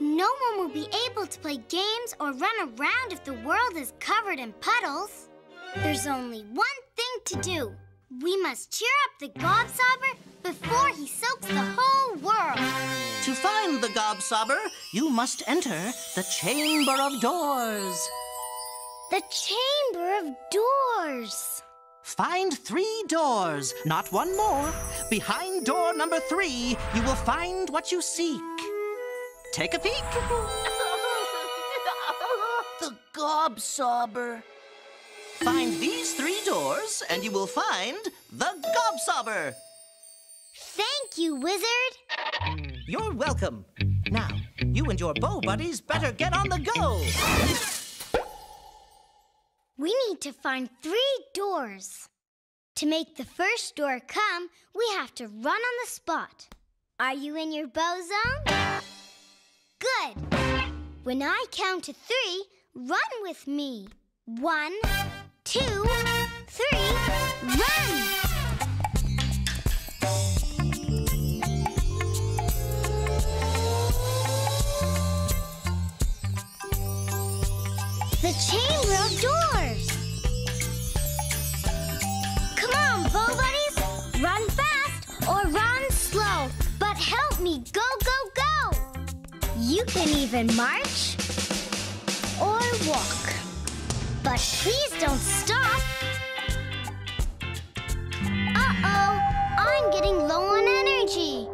No one will be able to play games or run around if the world is covered in puddles. There's only one thing to do. We must cheer up the Gobsobber before he soaks the whole world. To find the Gobsobber, you must enter the Chamber of Doors. The Chamber of Doors. Find three doors, not one more. Behind door number three, you will find what you seek. Take a peek. The gobsobber. Find these three doors, and you will find the gobsobber. Thank you, Wizard. You're welcome. Now, you and your Bo buddies better get on the go. We need to find three doors. To make the first door come, we have to run on the spot. Are you in your Bo zone? Good. When I count to three, run with me. One, two, three, run! The Chamber of Doors! Come on, Bo You can even march or walk, but please don't stop! Uh-oh, I'm getting low on energy.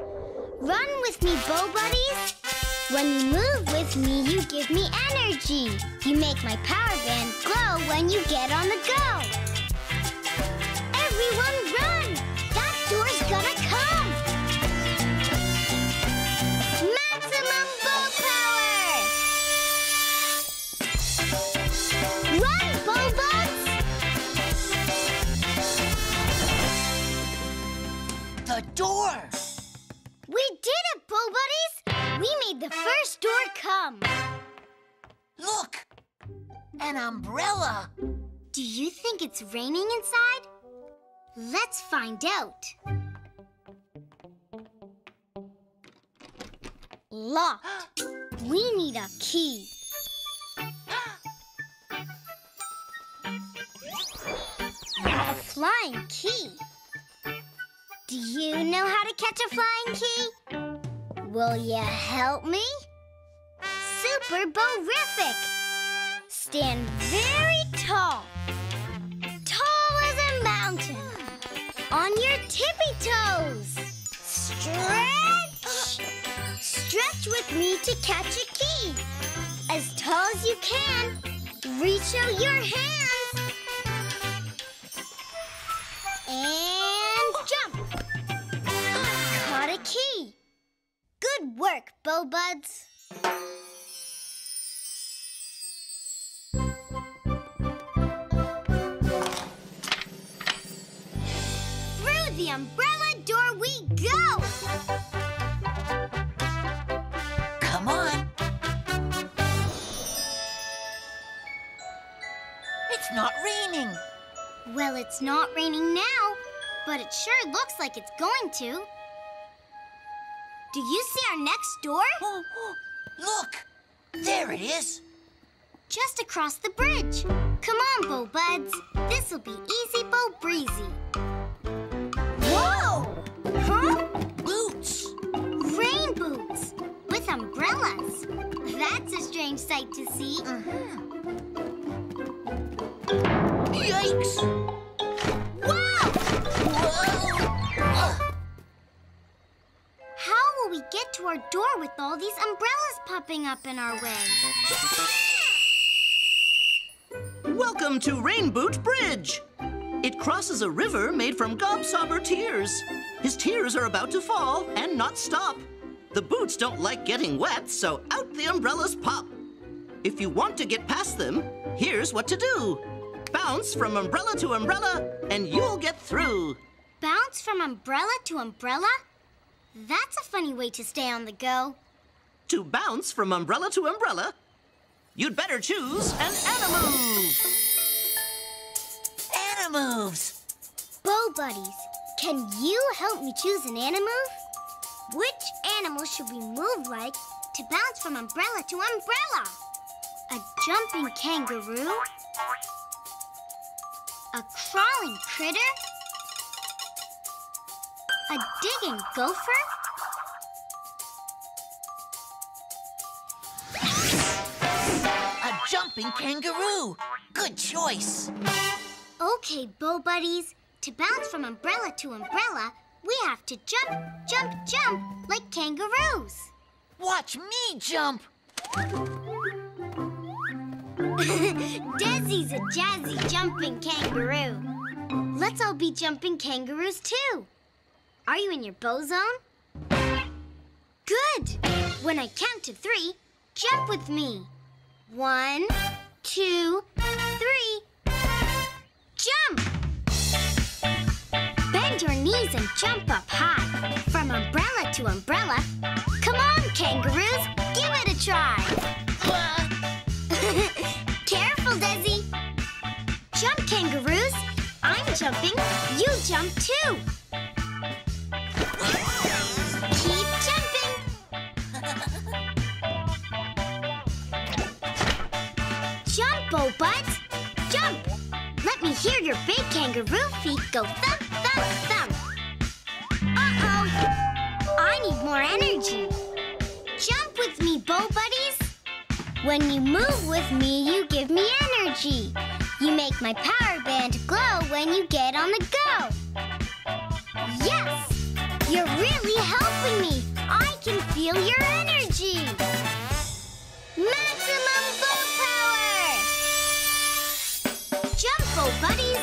Run with me, Bo Buddies! When you move with me, you give me energy. You make my power band glow when you get on the go. Everyone run! Door. We did it, Bo Buddies! We made the first door come. Look, an umbrella. Do you think it's raining inside? Let's find out. Locked. We need a key. A flying key. Do you know how to catch a flying key? Will you help me? Super Borific! Stand very tall. Tall as a mountain. On your tippy toes. Stretch! Stretch with me to catch a key. As tall as you can. Reach out your hands. And Good work, Bo Buds. Through the umbrella door we go! Come on. It's not raining. Well, it's not raining now, but it sure looks like it's going to. Do you see our next door? (gasps) Oh, oh, look, there it is. Just across the bridge. Come on, Bo Buds. This'll be easy Bo Breezy. Whoa! Huh? Boots. Rain boots with umbrellas. That's a strange sight to see. Uh-huh. Yikes. Our door with all these umbrellas popping up in our way? Welcome to Rainboot Bridge. It crosses a river made from gobsobber tears. His tears are about to fall and not stop. The boots don't like getting wet, so out the umbrellas pop. If you want to get past them, here's what to do. Bounce from umbrella to umbrella, and you'll get through. Bounce from umbrella to umbrella? That's a funny way to stay on the go. To bounce from umbrella to umbrella, you'd better choose an animove. Animoves. Bo Buddies, can you help me choose an animove? Which animal should we move like to bounce from umbrella to umbrella? A jumping kangaroo? A crawling critter? A digging gopher? A jumping kangaroo. Good choice. Okay, Bo Buddies. To bounce from umbrella to umbrella, we have to jump, jump, jump like kangaroos. Watch me jump. (laughs) Dezzy's a jazzy jumping kangaroo. Let's all be jumping kangaroos too. Are you in your Bo zone? Good. When I count to three, jump with me. One, two, three. Jump! Bend your knees and jump up high. From umbrella to umbrella. Come on, kangaroos, give it a try. (laughs) Careful, Dezzy. Jump, kangaroos. I'm jumping. You jump too. Keep jumping. Jump, Bo Buds. Jump. Let me hear your big kangaroo feet go thump, thump, thump. Uh-oh. I need more energy. Jump with me, Bo Buddies. When you move with me, you give me energy. You make my power band glow when you get on the go. Yes! You're really helping me. I can feel your energy. Maximum Bo power! Jump, Bo buddies.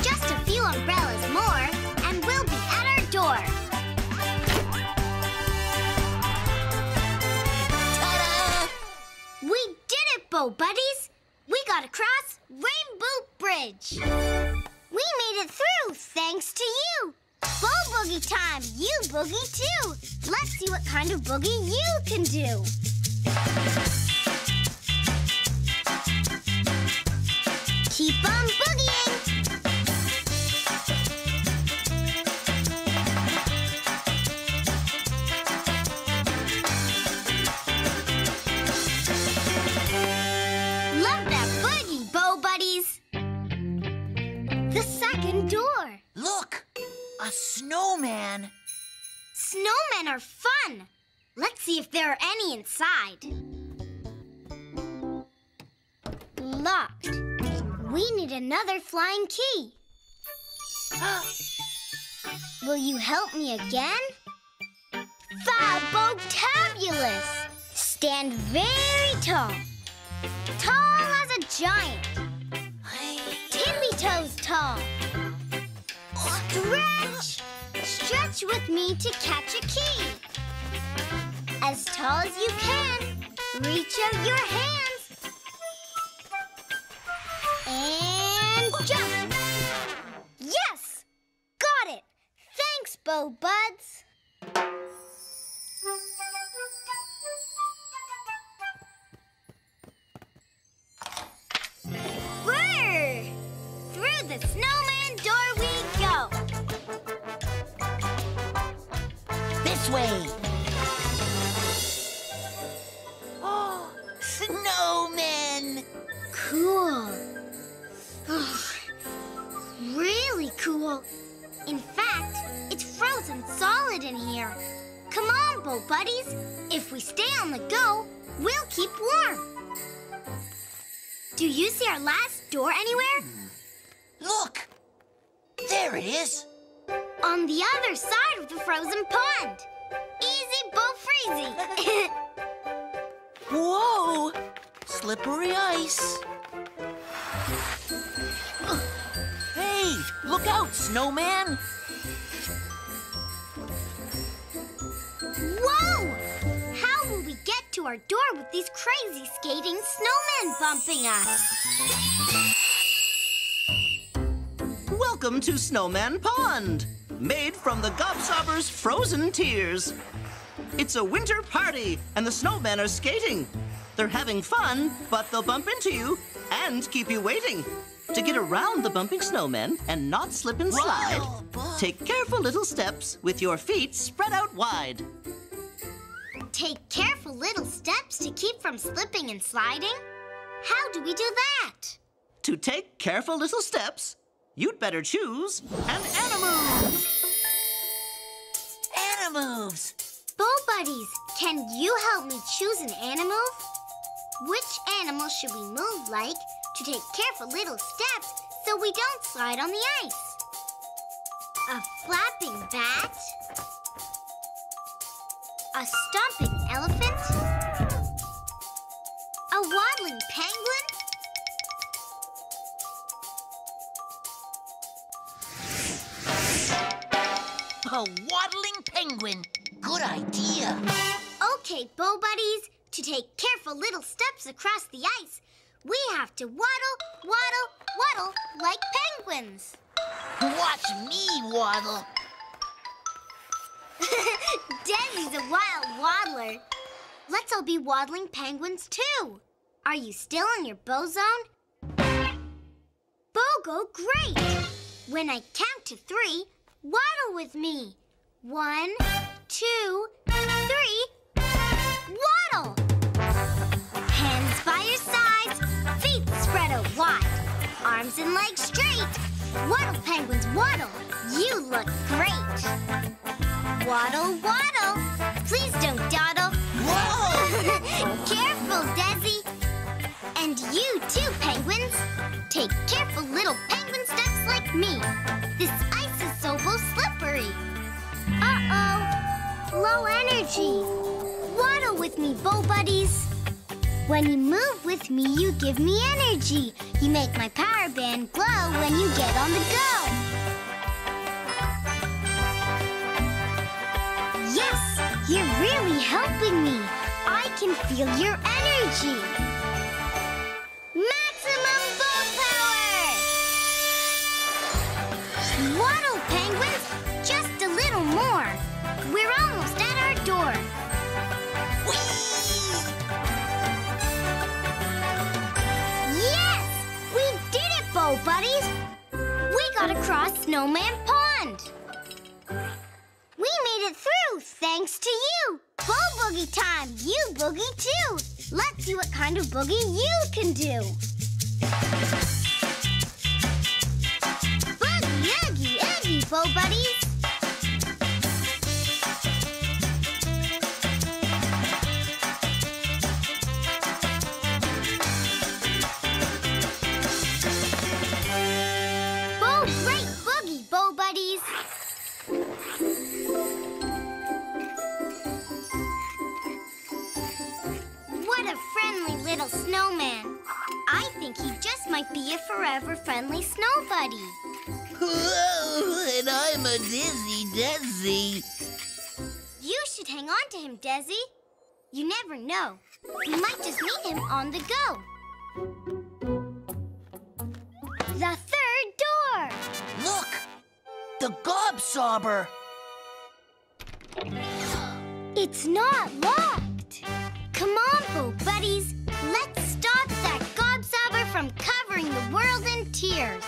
Just a few umbrellas more, and we'll be at our door. ta-da! We did it, Bo Buddies! We got across Rainboot Bridge. We made it through thanks to you. Bo Boogie time! You boogie too! Let's see what kind of boogie you can do. Keep on boogieing! A snowman. Snowmen are fun. Let's see if there are any inside. Locked. We need another flying key. (gasps) Will you help me again? Fabulous! Stand very tall. Tall as a giant. Tippy toes tall. Stretch! Stretch with me to catch a key. As tall as you can, reach out your hands. And jump. Yes! Got it! Thanks, Bo Buds. Whirr! Through the snowman door we This way. Oh, snowmen. Cool. Oh, really cool. In fact, it's frozen solid in here. Come on, Bo Buddies. If we stay on the go, we'll keep warm. Do you see our last door anywhere? Look, there it is. On the other side of the frozen pond. Easy, Bo Freezy. Whoa, slippery ice. Hey, look out, snowman. Whoa! How will we get to our door with these crazy skating snowmen bumping us? Welcome to Snowman Pond, made from the Gobsobber's frozen tears. It's a winter party, and the snowmen are skating. They're having fun, but they'll bump into you and keep you waiting. To get around the bumping snowmen and not slip and slide, Whoa. take careful little steps with your feet spread out wide. Take careful little steps to keep from slipping and sliding? How do we do that? To take careful little steps, you'd better choose an animove. Animoves. Bo Buddies, can you help me choose an animove? Which animal should we move like to take careful little steps so we don't slide on the ice. A flapping bat. A stomping elephant. A waddling penguin. A waddling penguin. Good idea. Okay, Bo Buddies, to take careful little steps across the ice, we have to waddle, waddle, waddle like penguins. Watch me waddle. (laughs) Dezzy's a wild waddler. Let's all be waddling penguins too. Are you still in your Bo zone? Bogo, great! When I count to three, waddle with me. One, two, three, waddle! Hands by your sides, feet spread out wide, arms and legs straight. Waddle, penguins, waddle. You look great. Waddle, waddle. Please don't dawdle. Whoa! (laughs) Careful, Dezzy. And you too, penguins. Take careful little penguin steps like me. This Low energy. Waddle with me, Bo Buddies. When you move with me, you give me energy. You make my power band glow when you get on the go. Yes, you're really helping me. I can feel your energy. Got across Snowman Pond. We made it through thanks to you. Boogie time! You boogie too! Let's see what kind of boogie you can do. Boogie, oogie, oogie, Bo Buddies! Little snowman. I think he just might be a forever friendly snow buddy. Whoa, (laughs) and I'm a dizzy Dezzy. You should hang on to him, Dezzy. You never know. We might just meet him on the go. The third door. Look! The gobsobber! It's not locked. Come on, Bo Buddies. Let's stop that gobsobber from covering the world in tears.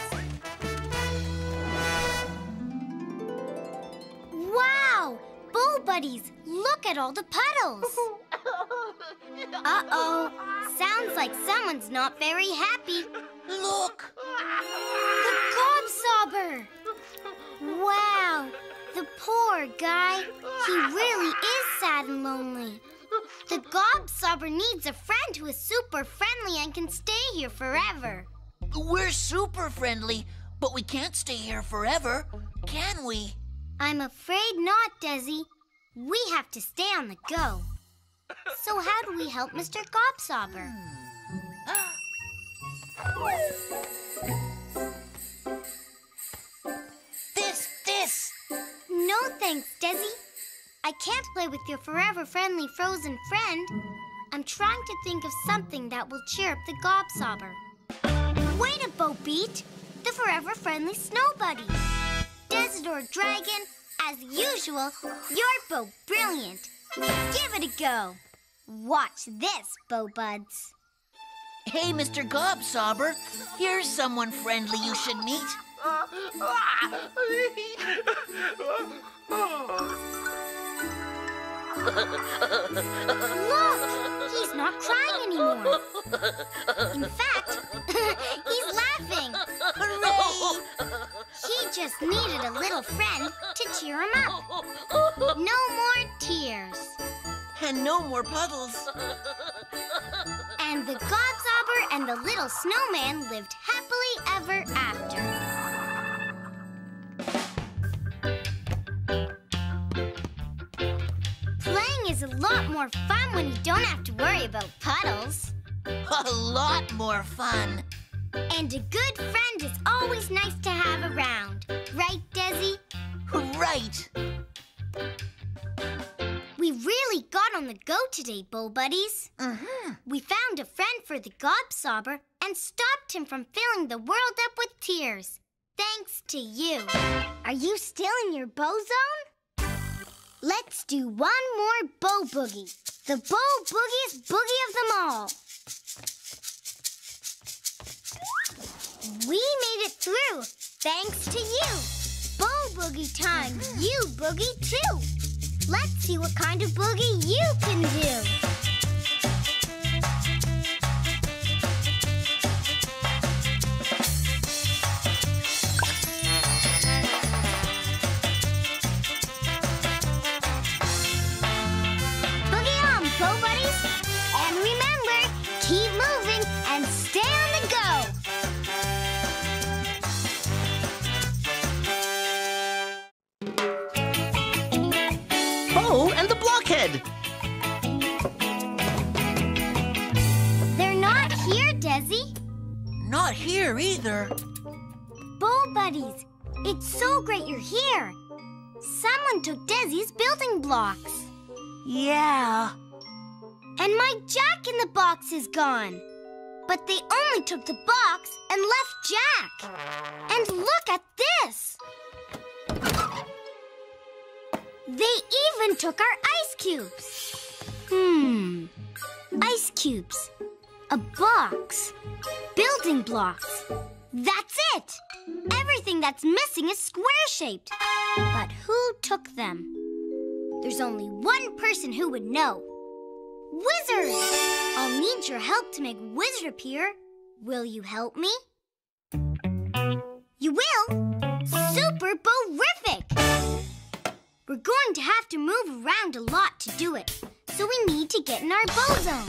Wow! Bo Buddies, look at all the puddles. (laughs) Uh-oh. Sounds like someone's not very happy. Look! The gobsobber! Wow, the poor guy. He really is sad and lonely. The gobsobber needs a friend who is super friendly and can stay here forever. We're super friendly, but we can't stay here forever, can we? I'm afraid not, Dezzy. We have to stay on the go. So how do we help Mr. Gobsobber? This, this! No thanks, Dezzy. I can't play with your forever friendly frozen friend. I'm trying to think of something that will cheer up the gobsobber. Wait a Bo Beat, the forever friendly snow buddy. Dezadore dragon, as usual, you're Bo Brilliant. Give it a go. Watch this, Bo Buds. Hey, Mr. Gobsobber, here's someone friendly you should meet. (laughs) (laughs) (laughs) Look, he's not crying anymore. In fact, (laughs) he's laughing. Hooray! He just needed a little friend to cheer him up. No more tears. And no more puddles. And the Gobsobber and the little snowman lived happily ever after. Is a lot more fun when you don't have to worry about puddles. (laughs) A lot more fun. And a good friend is always nice to have around. Right, Dezzy? Right. We really got on the go today, Bo Buddies. Mm-hmm. We found a friend for the gobsobber and stopped him from filling the world up with tears. Thanks to you. Are you still in your Bo zone? Let's do one more Bo boogie. The Bo boogiest boogie of them all. We made it through, thanks to you. Bo boogie time, you boogie too. Let's see what kind of boogie you can do. Here either. Bo Buddies, it's so great you're here. Someone took Dezzy's building blocks. Yeah. And my Jack in the Box is gone. But they only took the box and left Jack. And look at this. They even took our ice cubes. Hmm. Ice cubes. A box. Building blocks. That's it. Everything that's missing is square shaped. But who took them? There's only one person who would know. Wizard! I'll need your help to make Wizard appear. Will you help me? You will? Super Borific! We're going to have to move around a lot to do it, so we need to get in our Bo zone.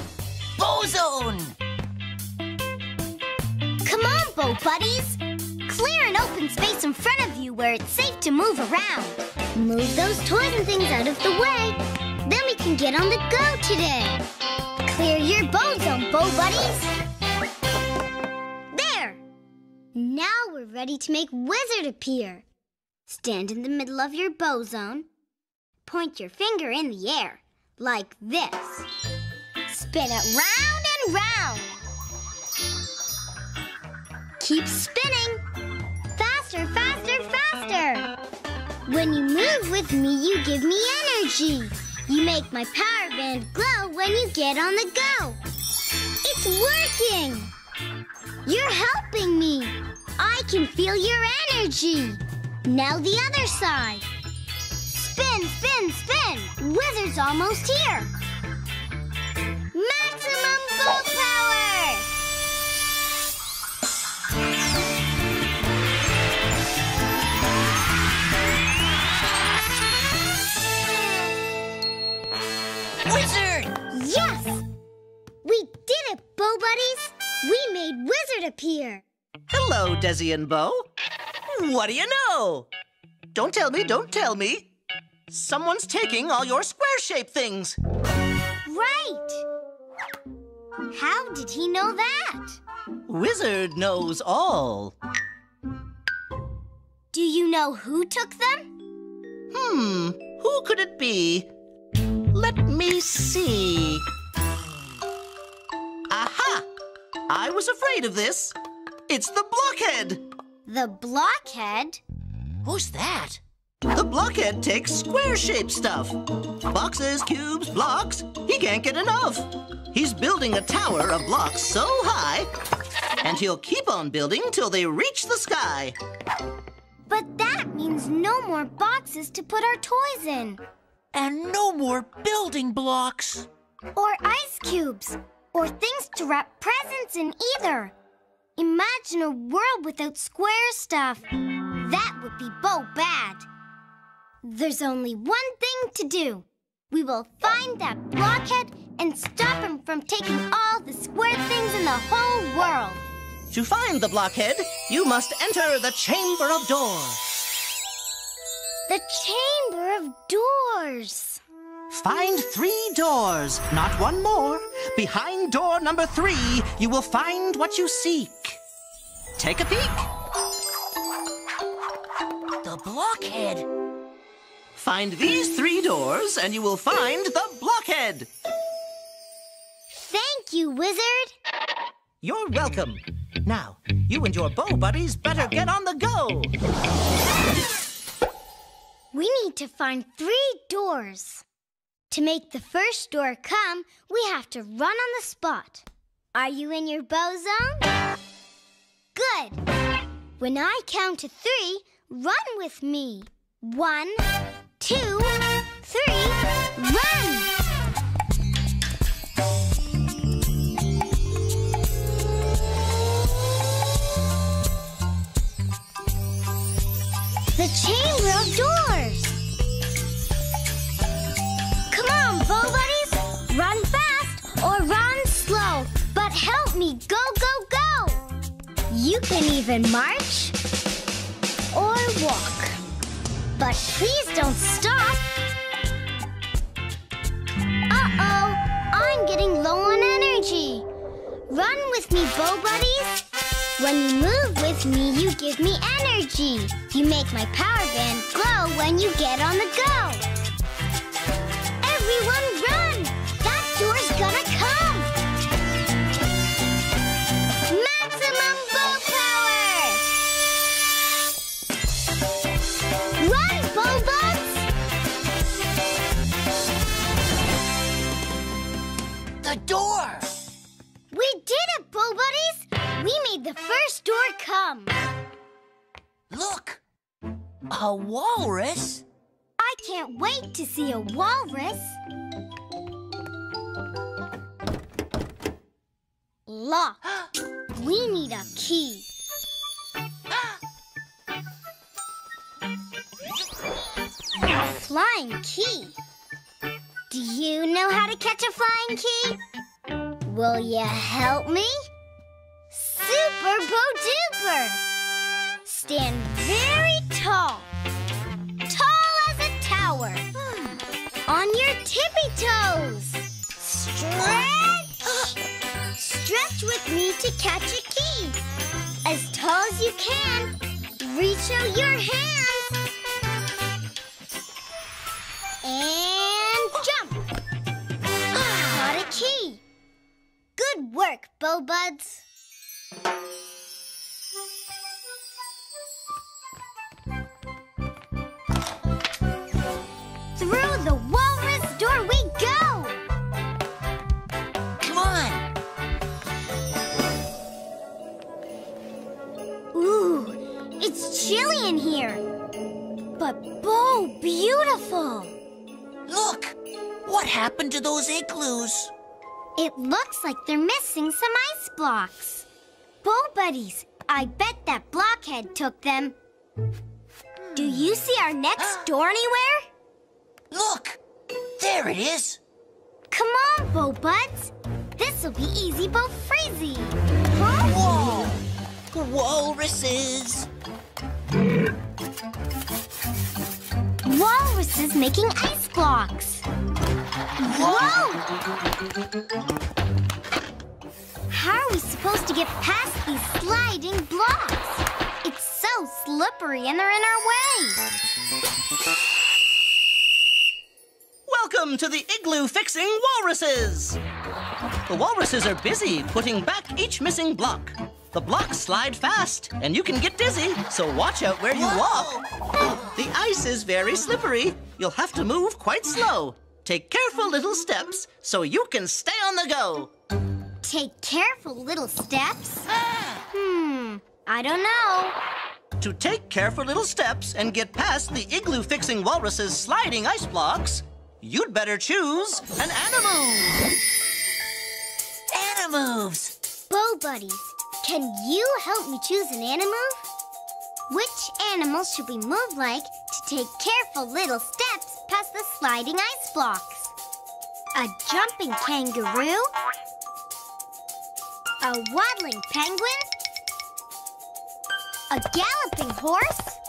Bo zone! Bo buddies! Clear an open space in front of you where it's safe to move around. Move those toys and things out of the way. Then we can get on the go today. Clear your Bo zone, Bo buddies. There! Now we're ready to make Wizard appear. Stand in the middle of your Bo zone. Point your finger in the air, like this. Spin it round and round. Keep spinning. Faster, faster, faster. When you move with me, you give me energy. You make my power band glow when you get on the go. It's working. You're helping me. I can feel your energy. Now the other side. Spin, spin, spin. Wizard's almost here. Maximum Bo power! It, Bo Buddies! We made Wizard appear! Hello, Dezzy and Bo. What do you know? Don't tell me, don't tell me. Someone's taking all your square-shaped things. Right! How did he know that? Wizard knows all. Do you know who took them? Hmm, who could it be? Let me see. I was afraid of this. It's the blockhead. The blockhead? Who's that? The blockhead takes square-shaped stuff. Boxes, cubes, blocks. He can't get enough. He's building a tower of blocks so high, and he'll keep on building till they reach the sky. But that means no more boxes to put our toys in. And no more building blocks. Or ice cubes. Or things to wrap presents in either. Imagine a world without square stuff. That would be Bo bad. There's only one thing to do. We will find that blockhead and stop him from taking all the square things in the whole world. To find the blockhead, you must enter the Chamber of Doors. The Chamber of Doors. Find three doors, not one more. Behind door number three, you will find what you seek. Take a peek. The blockhead. Find these three doors, and you will find the blockhead. Thank you, Wizard. You're welcome. Now, you and your Bo buddies better get on the go. We need to find three doors. To make the first door come, we have to run on the spot. Are you in your Bo zone? Good. When I count to three, run with me. One, two, three, run! The Chamber of Doors! You can even march or walk, but please don't stop. Uh-oh, I'm getting low on energy. Run with me, Bo Buddies. When you move with me, you give me energy. You make my power band glow when you get on the go. Everyone run! The door. We did it, Bo Buddies! We made the first door come. Look. A walrus. I can't wait to see a walrus. Lock. (gasps) We need a key. (gasps) A flying key. Do you know how to catch a flying key? Will you help me? Super Bo Duper! Stand very tall. Tall as a tower. On your tippy toes. Stretch! Stretch with me to catch a key. As tall as you can. Reach out your hands. Bo Buds. Through the walrus door we go! Come on. Ooh, it's chilly in here. But Bo, beautiful. Look. What happened to those igloos? It looks like they're missing some ice blocks. Bo buddies, I bet that blockhead took them. Do you see our next (gasps) door anywhere? Look. There it is. Come on, Bo Buds. This'll be easy, Bo Freezy. Huh? Whoa. Walruses. Walruses making ice blocks. Whoa! How are we supposed to get past these sliding blocks? It's so slippery and they're in our way. Welcome to the igloo fixing walruses. The walruses are busy putting back each missing block. The blocks slide fast, and you can get dizzy, so watch out where you walk. The ice is very slippery. You'll have to move quite slow. Take careful little steps so you can stay on the go. Take careful little steps. Hmm, I don't know. To take careful little steps and get past the igloo fixing walrus's sliding ice blocks, you'd better choose an animove. Animoves. Bo buddies, can you help me choose an animove? Which animal should we move like to take careful little steps past the sliding ice blocks? A jumping kangaroo? A waddling penguin? A galloping horse?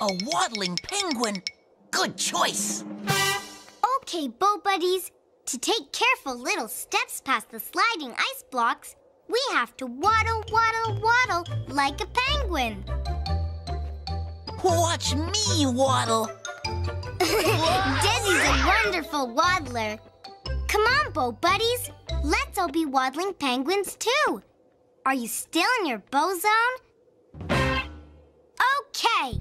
A waddling penguin. Good choice. Okay, Bo Buddies. To take careful little steps past the sliding ice blocks, we have to waddle, waddle, waddle like a penguin. Watch me waddle. (laughs) Dezzy's a wonderful waddler. Come on, Bo Buddies. Let's all be waddling penguins too. Are you still in your Bo zone? Okay.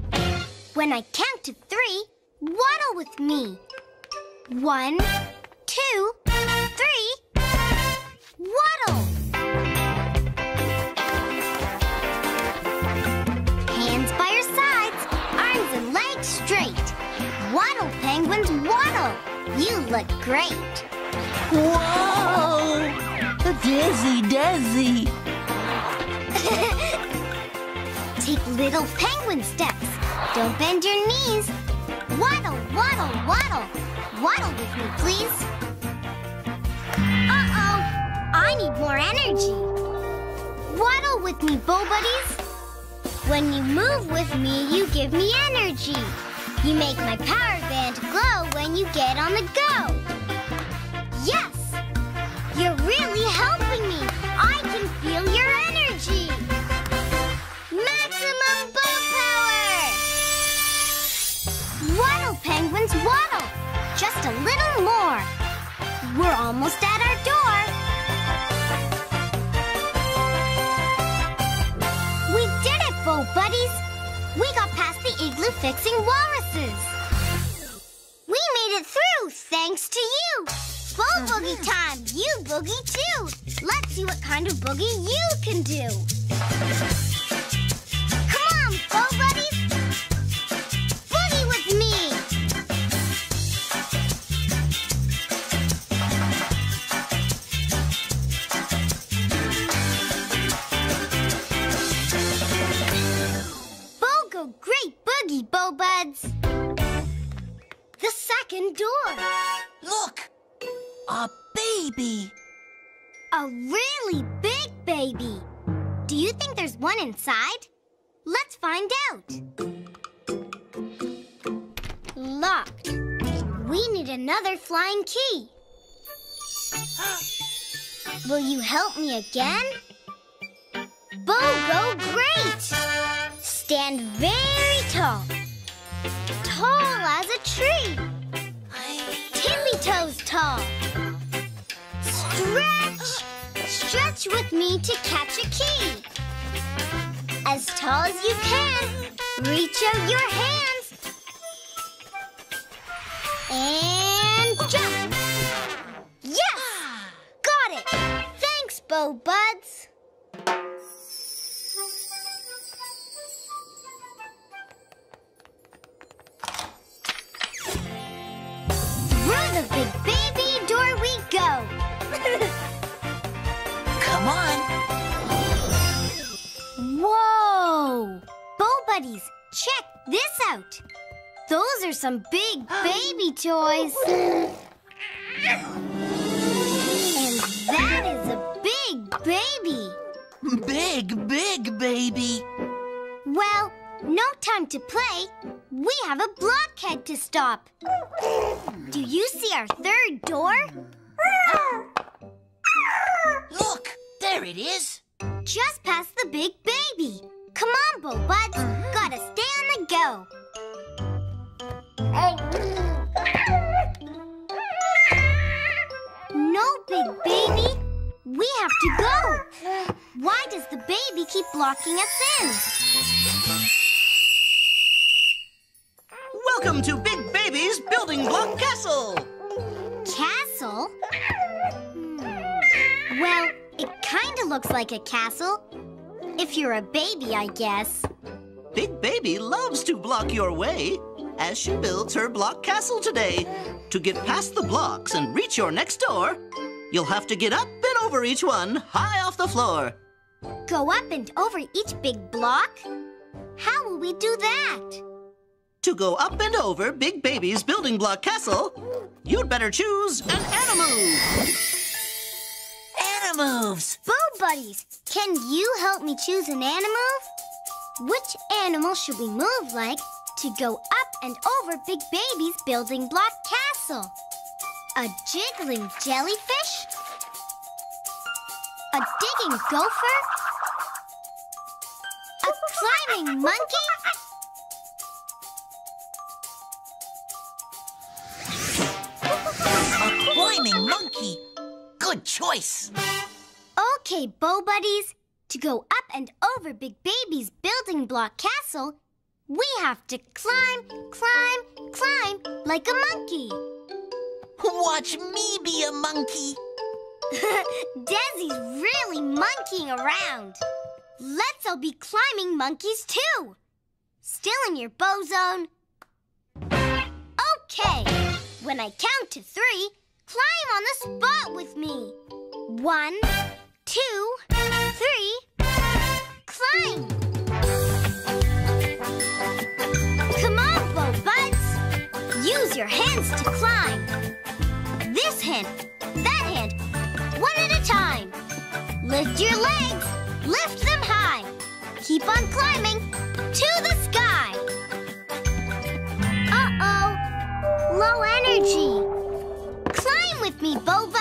When I count to three, waddle with me. One, two, three. Waddle. Hands by your sides, arms and legs straight. Waddle, penguins, waddle. You look great. Whoa! Dezzy, Dezzy. (laughs) Take little penguin steps. Don't bend your knees. Waddle, waddle, waddle. Waddle with me, please. Uh-oh. I need more energy. Waddle with me, Bo Buddies. When you move with me, you give me energy. You make my power band glow when you get on the go. Yes! You're really helping fixing walruses. We made it through thanks to you. Bo uh-huh. boogie time. You boogie too. Let's see what kind of boogie you can do. Inside? Let's find out. Locked. We need another flying key. (gasps) Will you help me again? Bogo, oh, great! Stand very tall. Tall as a tree. Tippy toes tall. Stretch! Stretch with me to catch a key. As tall as you can. Reach out your hands. And jump. Yes! Got it! Thanks, Bo Buds. Through the big baby door we go. (laughs) Come on. Whoa! Bo Buddies, check this out. Those are some big (gasps) baby toys. And that is a big baby. Big, big baby. Well, no time to play. We have a blockhead to stop. Do you see our third door? Look, there it is. Just past the big baby. Come on, Bo Buds. Gotta stay on the go. No, big baby. We have to go. Why does the baby keep blocking us in? Welcome to Big Baby's Building Block Castle. Castle? Hmm. Well, it kind of looks like a castle. If you're a baby, I guess. Big Baby loves to block your way as she builds her block castle today. To get past the blocks and reach your next door, you'll have to get up and over each one high off the floor. Go up and over each big block? How will we do that? To go up and over Big Baby's building block castle, you'd better choose an animal. Animoves! Bo Buddies, can you help me choose an animove? Which animal should we move like to go up and over Big Baby's building block castle? A jiggling jellyfish? A digging gopher? A climbing monkey? A climbing monkey! Good choice! Okay, Bo Buddies, to go up and over Big Baby's building block castle, we have to climb, climb, climb like a monkey. Watch me be a monkey! (laughs) Dezzy's really monkeying around. Let's all be climbing monkeys too. Still in your Bo zone? Okay. When I count to three, climb on the spot with me. One, two, three, climb. Come on, Buds. Use your hands to climb. This hand, that hand, one at a time. Lift your legs, lift them high. Keep on climbing to the sky. Uh-oh, low energy. Climb with me, Bo Buddies.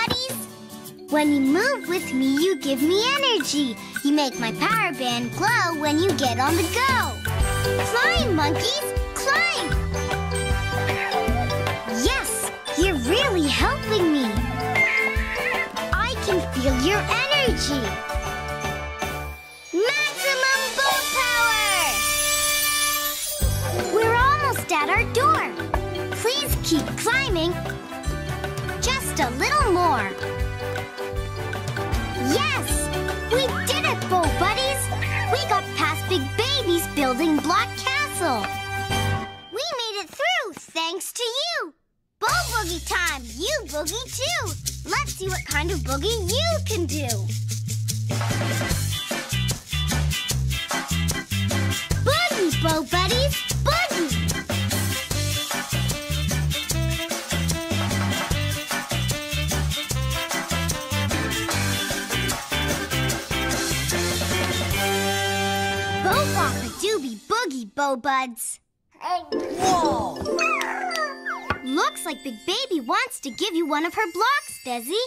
When you move with me, you give me energy. You make my power band glow when you get on the go. Climb, monkeys, climb. Yes, you're really helping me. I can feel your energy. Maximum Bo power! We're almost at our door. Please keep climbing. Just a little more. We did it, Bo Buddies! We got past Big Baby's building block castle. We made it through thanks to you. Bo Boogie time! You boogie too! Let's see what kind of boogie you can do. Boogie, Bo Buddies! Boogie! Boogie, Bo Buds. Whoa! Looks like Big Baby wants to give you one of her blocks, Dezzy.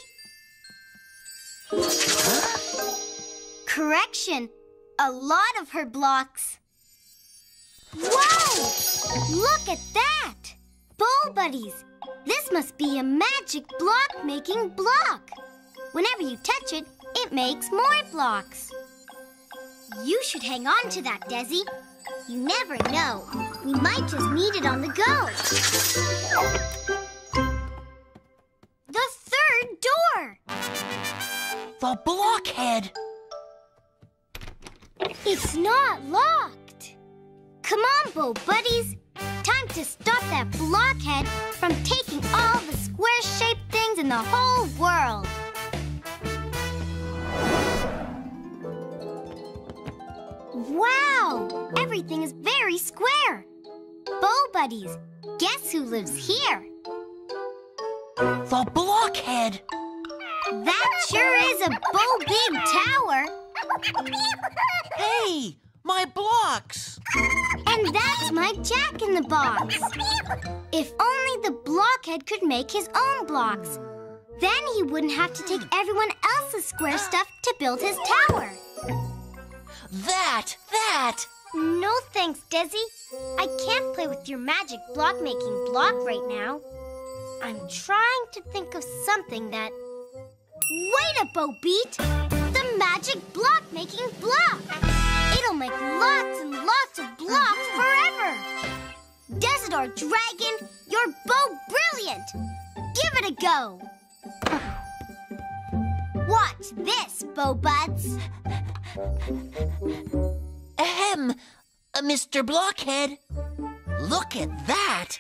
Correction, a lot of her blocks. Whoa! Look at that! Bo Buddies, this must be a magic block-making block. Whenever you touch it, it makes more blocks. You should hang on to that, Dezzy. You never know. We might just need it on the go. The third door! The blockhead! It's not locked. Come on, Bo Buddies. Time to stop that blockhead from taking all the square-shaped things in the whole world. Wow! Everything is very square. Bo Buddies, guess who lives here? The blockhead! That sure is a Bo Big Tower. Hey, my blocks! And that's my Jack in the Box. If only the blockhead could make his own blocks. Then he wouldn't have to take everyone else's square stuff to build his tower. That, that! No thanks, Dezzy. I can't play with your magic block making block right now. I'm trying to think of something that. Wait a Bo Beat! The magic block making block! It'll make lots and lots of blocks forever! Dezadore Dragon, you're Bo Brilliant! Give it a go! (laughs) Watch this, Bo Buds! Ahem, uh, Mr. Blockhead. Look at that!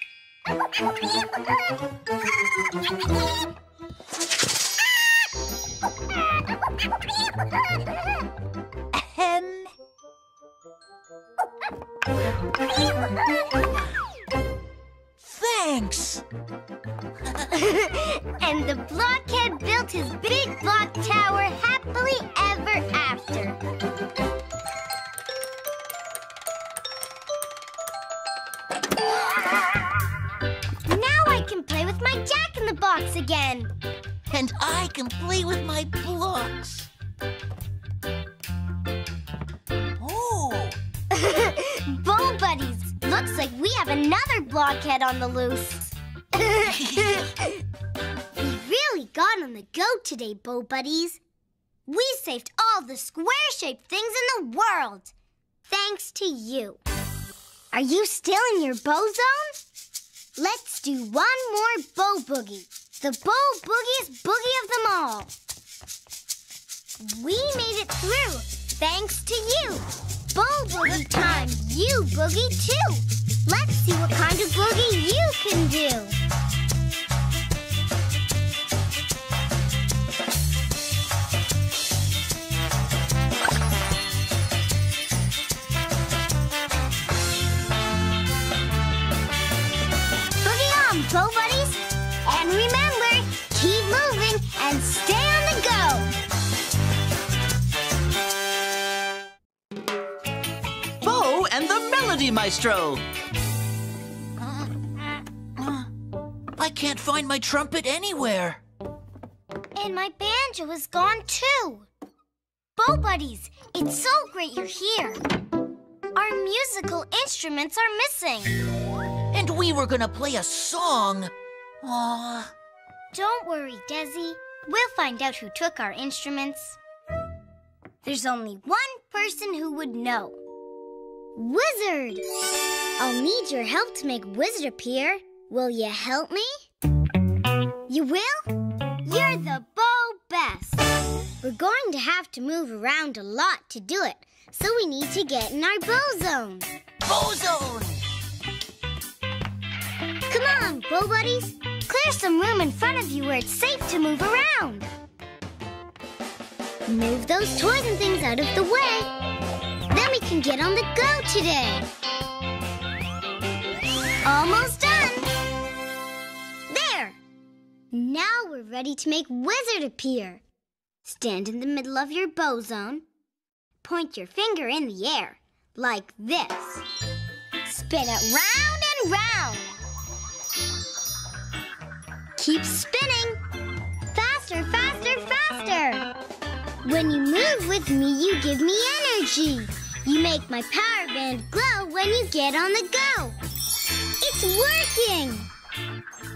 Ahem. Thanks! (laughs) and the blockhead built built his big block tower happily ever after. Now I can play with my Jack in the Box again. And I can play with my blocks. Looks like we have another blockhead on the loose. we really got on the go today, Bo buddies. We saved all the square-shaped things in the world. Thanks to you. Are you still in your Bo zone? Let's do one more Bo boogie. The Bo boogiest boogie of them all. We made it through, thanks to you. Bo boogie time, you boogie too. Let's see what kind of boogie you can do. Boogie on, Bo the Melody Maestro. I can't find my trumpet anywhere. And my banjo is gone too. Bo buddies, it's so great you're here. Our musical instruments are missing. And we were gonna play a song. Aw, Don't worry, Dezzy. We'll find out who took our instruments. There's only one person who would know. Wizard! I'll need your help to make Wizard appear. Will you help me? You will? You're the Bo best. We're going to have to move around a lot to do it, so we need to get in our Bo zone. Bo zone! Come on, Bo buddies. Clear some room in front of you where it's safe to move around. Move those toys and things out of the way. We can get on the go today. Almost done. There. Now we're ready to make Wizard appear. Stand in the middle of your Bo zone. Point your finger in the air, like this. Spin it round and round. Keep spinning. Faster, faster, faster. When you move with me, you give me energy. You make my power band glow when you get on the go. It's working.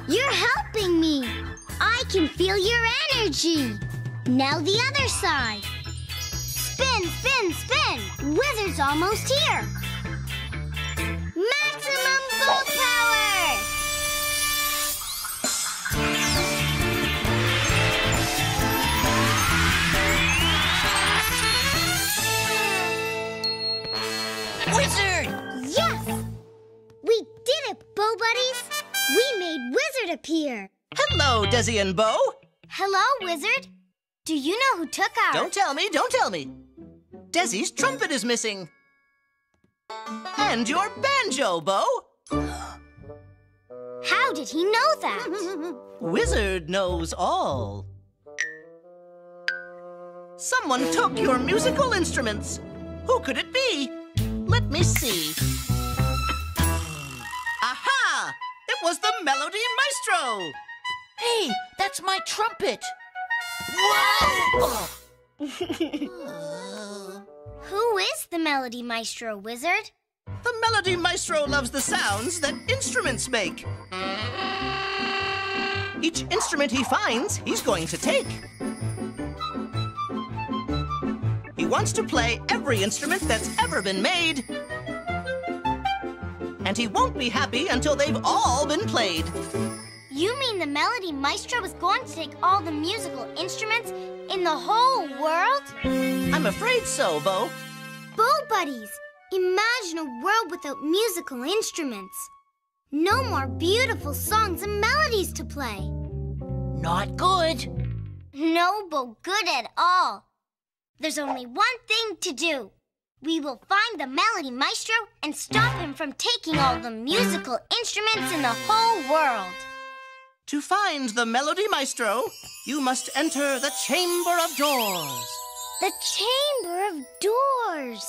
You're helping me. I can feel your energy. Now the other side. Spin, spin, spin. Wizard's almost here. Maximum Bo power! Buddies! We made Wizard appear! Hello, Dezzy and Bo. Hello, Wizard! Do you know who took our... Don't tell me, don't tell me. Dezzy's trumpet is missing. And your banjo, Bo. How did he know that? (laughs) Wizard knows all. Someone took your musical instruments. Who could it be? Let me see. Was the Melody Maestro. Hey, that's my trumpet. Whoa! (laughs) who is the Melody Maestro, Wizard? The Melody Maestro loves the sounds that instruments make. Each instrument he finds, he's going to take. He wants to play every instrument that's ever been made. And he won't be happy until they've all been played. You mean the Melody Maestro is going to take all the musical instruments in the whole world? I'm afraid so, Bo. Bo Buddies! Imagine a world without musical instruments. No more beautiful songs and melodies to play. Not good. No, but good at all. There's only one thing to do. We will find the Melody Maestro and stop him from taking all the musical instruments in the whole world. To find the Melody Maestro, you must enter the Chamber of Doors. The Chamber of Doors.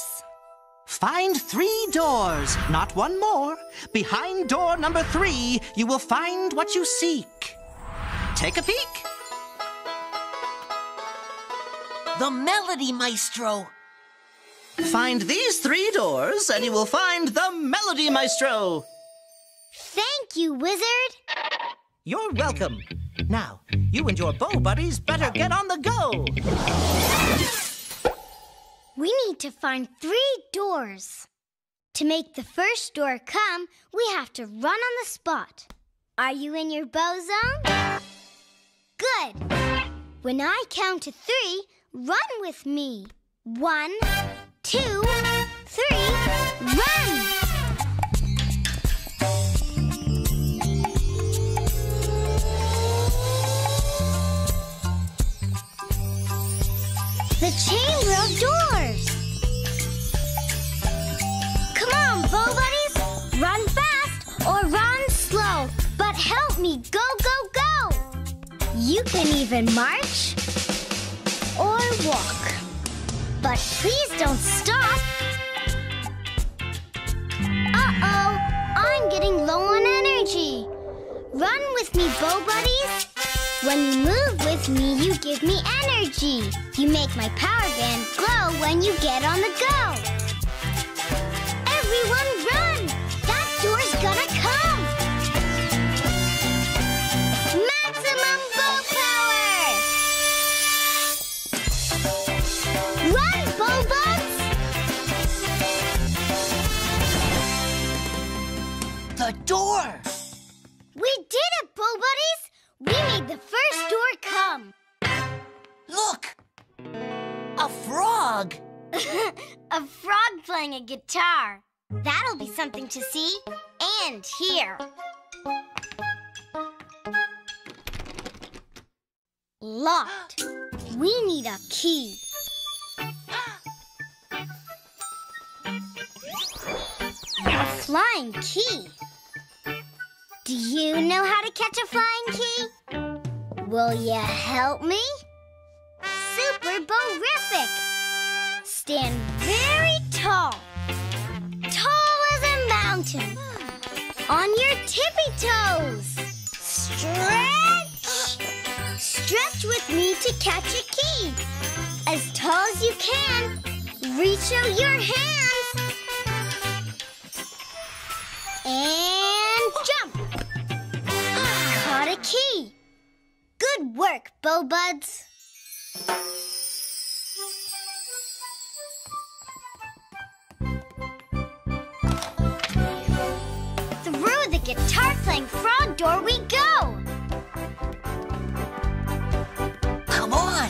Find three doors, not one more. Behind door number three, you will find what you seek. Take a peek. The Melody Maestro. Find these three doors, and you will find the Melody Maestro. Thank you, Wizard. You're welcome. Now, you and your Bo buddies better get on the go. We need to find three doors. To make the first door come, we have to run on the spot. Are you in your Bo zone? Good. When I count to three, run with me. One, two, three, run! The Chamber of Doors! Come on, Bo Buddies! Run fast or run slow, but help me go, go, go! You can even march or walk, but please don't stop. Uh-oh, I'm getting low on energy. Run with me, Bo Buddies! When you move with me, you give me energy. You make my power band glow when you get on the go. Everyone run! A frog playing a guitar. That'll be something to see and hear. Locked. We need a key. A flying key. Do you know how to catch a flying key? Will you help me? Super Borific! Stand mountain. On your tippy toes. Stretch! Stretch with me to catch a key. As tall as you can. Reach out your hands. And jump. Caught a key. Good work, Bo Buds. Through the guitar-playing frog door we go. Come on.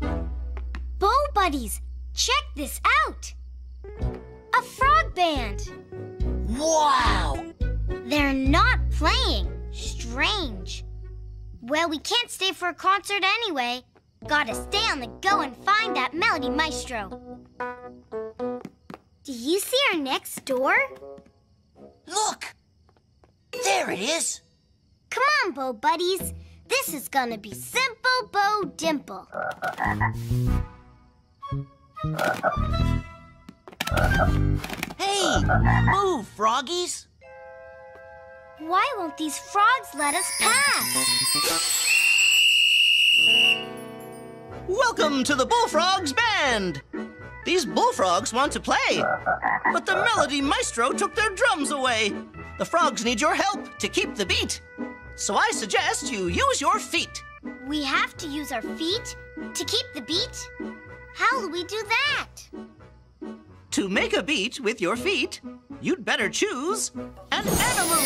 (gasps) Bo buddies, check this out. A frog band. Wow. They're not playing. Strange. Well, we can't stay for a concert anyway. Gotta stay on the go and find that Melody Maestro. Do you see our next door? Look. There it is. Come on, Bo Buddies. This is gonna be Simple Bo Dimple. Hey, move, froggies. Why won't these frogs let us pass? Welcome to the Bullfrogs Band. These bullfrogs want to play, but the Melody Maestro took their drums away. The frogs need your help to keep the beat. So I suggest you use your feet. We have to use our feet to keep the beat? How will we do that? To make a beat with your feet, you'd better choose an animal.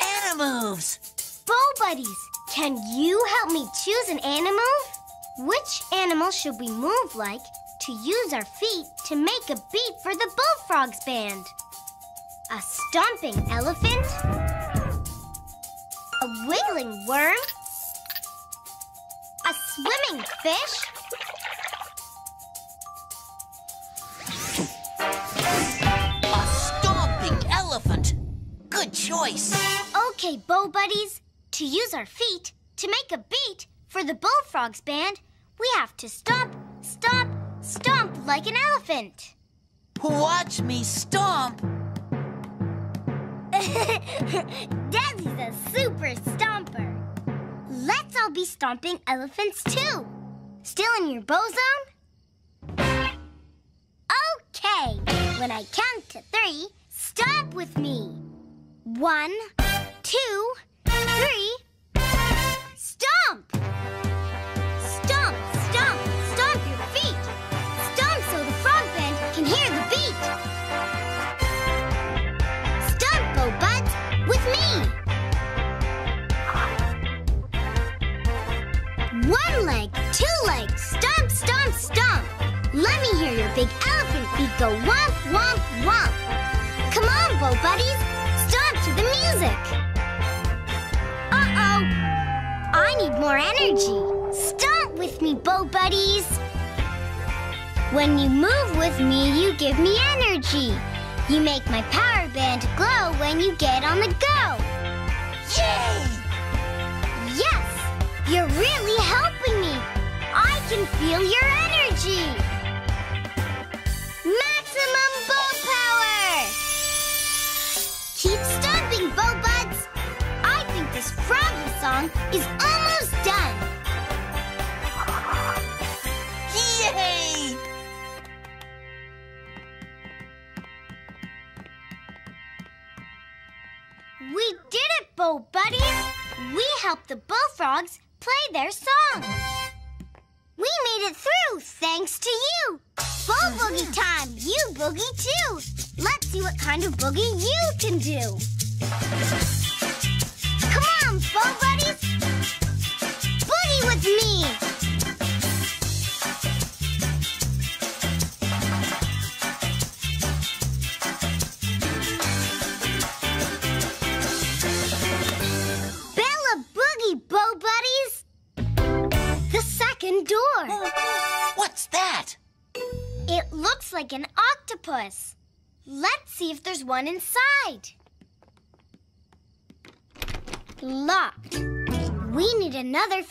Animoves. Bo Buddies, can you help me choose an animal? Which animal should we move like to use our feet to make a beat for the bullfrog's band? A stomping elephant? A wiggling worm? A swimming fish? A stomping elephant. Good choice. Okay, Bo Buddies, to use our feet to make a beat for the Bullfrogs band, we have to stomp, stomp, stomp like an elephant. Watch me stomp. (laughs) Dezzy's a super stomper. Let's all be stomping elephants too. Still in your Bo zone? Okay. When I count to three, stomp with me. One, two, three. Stomp! Energy. You make my power band glow when you get on the go. Yay! Yes! You're really helping me! I can feel your energy! Maximum Bo power! Keep stomping, Bo buds! I think this froggy song is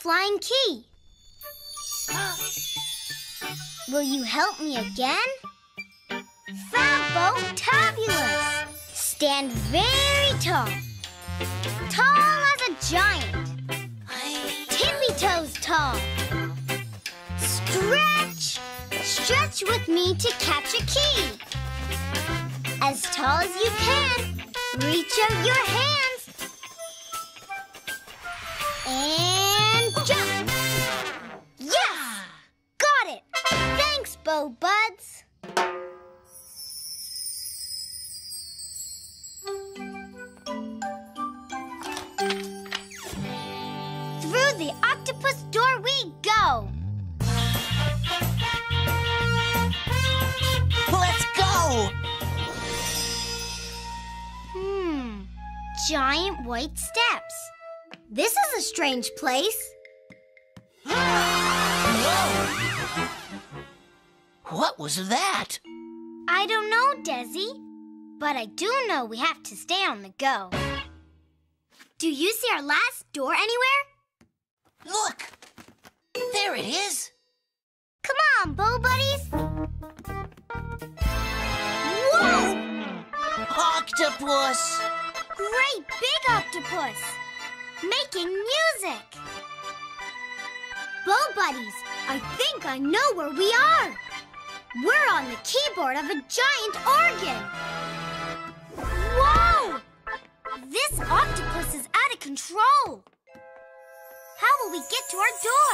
flying key. Will you help me again? Tabulous. Stand very tall. Tall as a giant. Tippy toes tall. Stretch! Stretch with me to catch a key. As tall as you can. Reach out your hands. And Thanks, Bo Buds. Through the octopus door we go. Let's go! Hmm. Giant white steps. This is a strange place. (gasps) Whoa! What was that? I don't know, Dezzy. But I do know we have to stay on the go. Do you see our last door anywhere? Look! There it is! Come on, Bo Buddies. Whoa! Octopus! Great big octopus! Making music! Bo Buddies, I think I know where we are. We're on the keyboard of a giant organ. Whoa! This octopus is out of control. How will we get to our door?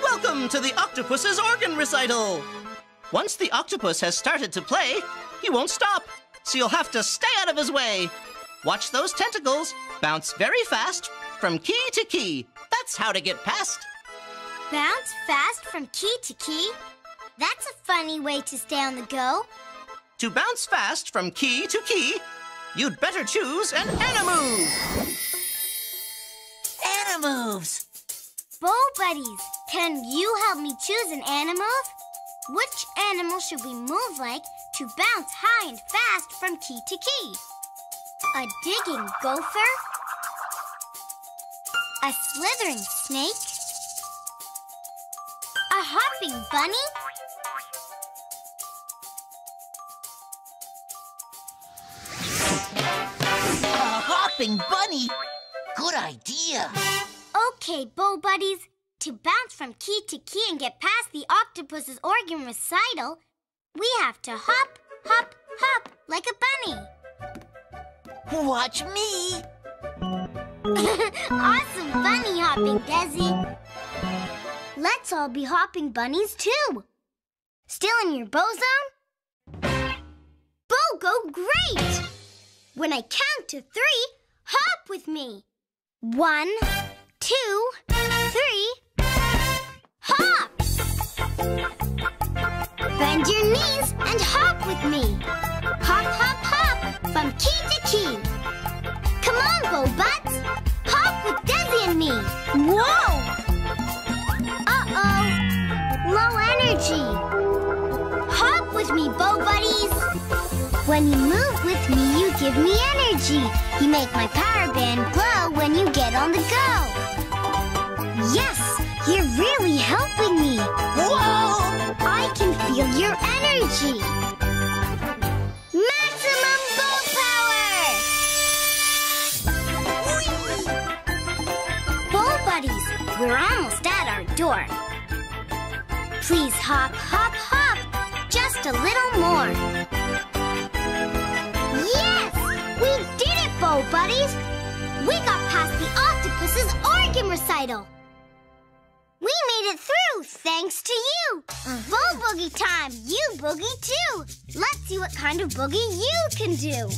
Welcome to the octopus's organ recital. Once the octopus has started to play, he won't stop, so you'll have to stay out of his way. Watch those tentacles bounce very fast from key to key. That's how to get past. Bounce fast from key to key? That's a funny way to stay on the go. To bounce fast from key to key, you'd better choose an animove. Animoves! Bo Buddies, can you help me choose an animal? Which animal should we move like to bounce high and fast from key to key. A digging gopher. A slithering snake. A hopping bunny. A hopping bunny? Good idea. Okay, Bo Buddies. To bounce from key to key and get past the octopus's organ recital, we have to hop, hop, hop like a bunny. Watch me. (laughs) awesome bunny hopping, Dezzy. Let's all be hopping bunnies too. Still in your Bo zone? Bo, go great! When I count to three, hop with me. One, two, three, hop! Bend your knees and hop with me. Hop, hop, hop from key to key. Come on, Bo Buds. Hop with Dezzy and me. Whoa! Energy. Hop with me, Bo Buddies. When you move with me, you give me energy. You make my power band glow when you get on the go. Yes, you're really helping me. Whoa! I can feel your energy. Maximum Bo power! Bo buddies, we're almost at our door. Please hop, hop, hop, just a little more. Yes! We did it, Bo buddies! We got past the octopus's organ recital. We made it through thanks to you. Bo uh-huh. boogie time. You boogie too. Let's see what kind of boogie you can do.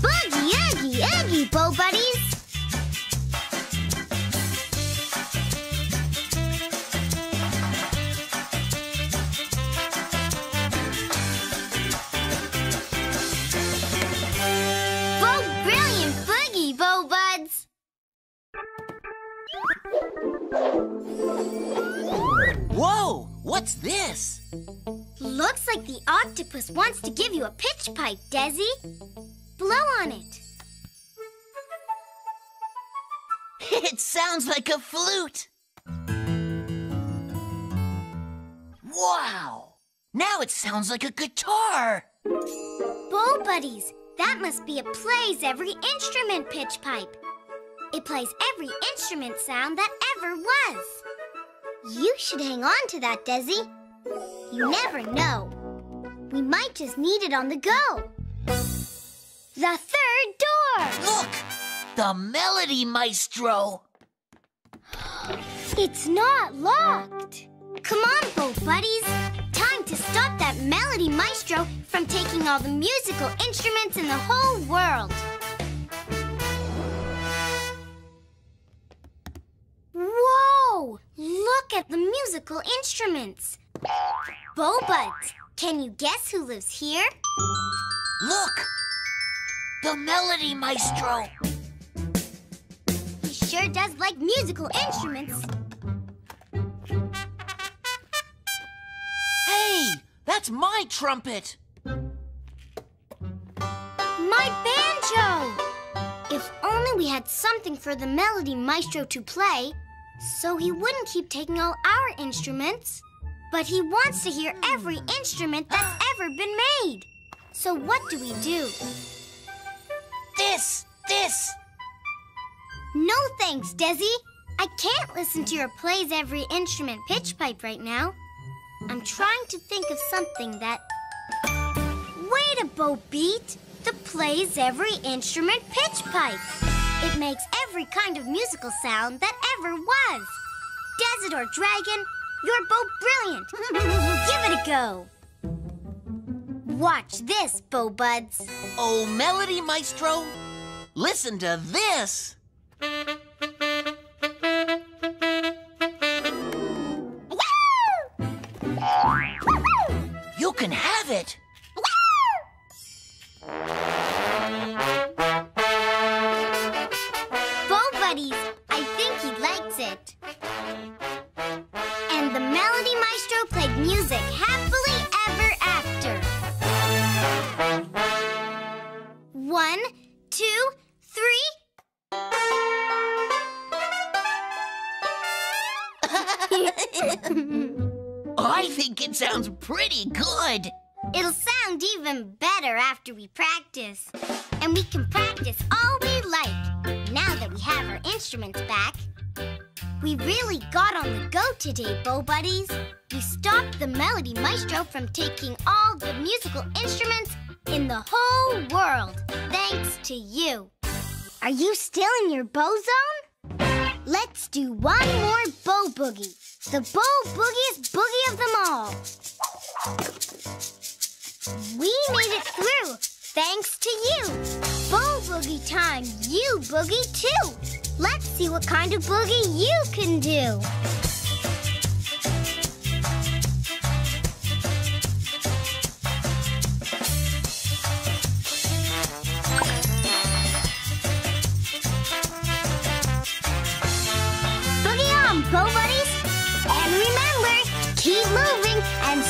Boogie, oogie, oogie, Bo buddies. Whoa! What's this? Looks like the octopus wants to give you a pitch pipe, Dezzy. Blow on it. (laughs) It sounds like a flute. Wow! Now it sounds like a guitar. Bo buddies, that must be a plays every instrument pitch pipe. It plays every instrument sound that ever was. You should hang on to that, Dezzy. You never know. We might just need it on the go. The third door! Look! The Melody Maestro. It's not locked. Come on, Bo Buddies. Time to stop that melody maestro from taking all the musical instruments in the whole world. Look at the musical instruments. Bo Buds, can you guess who lives here? Look! The Melody Maestro. He sure does like musical instruments. Hey, that's my trumpet. My banjo! If only we had something for the melody maestro to play, so he wouldn't keep taking all our instruments. But he wants to hear every instrument that's (gasps) ever been made. So what do we do? This, this. No thanks, Dezzy. I can't listen to your plays every instrument pitch pipe right now. I'm trying to think of something that. Wait a Bo beat! The plays every instrument pitch pipe. It makes every kind of musical sound that ever was. Dezadore dragon, you're Bo brilliant. (laughs) Give it a go. Watch this, Bo Buds. Oh, Melody Maestro, listen to this. Buddies. We stopped the Melody Maestro from taking all the musical instruments in the whole world, thanks to you. Are you still in your Bo zone? Let's do one more Bo boogie. The Bo boogiest boogie of them all. We made it through, thanks to you. Bo boogie time, you boogie too. Let's see what kind of boogie you can do. Bo Buddies. And remember, keep moving and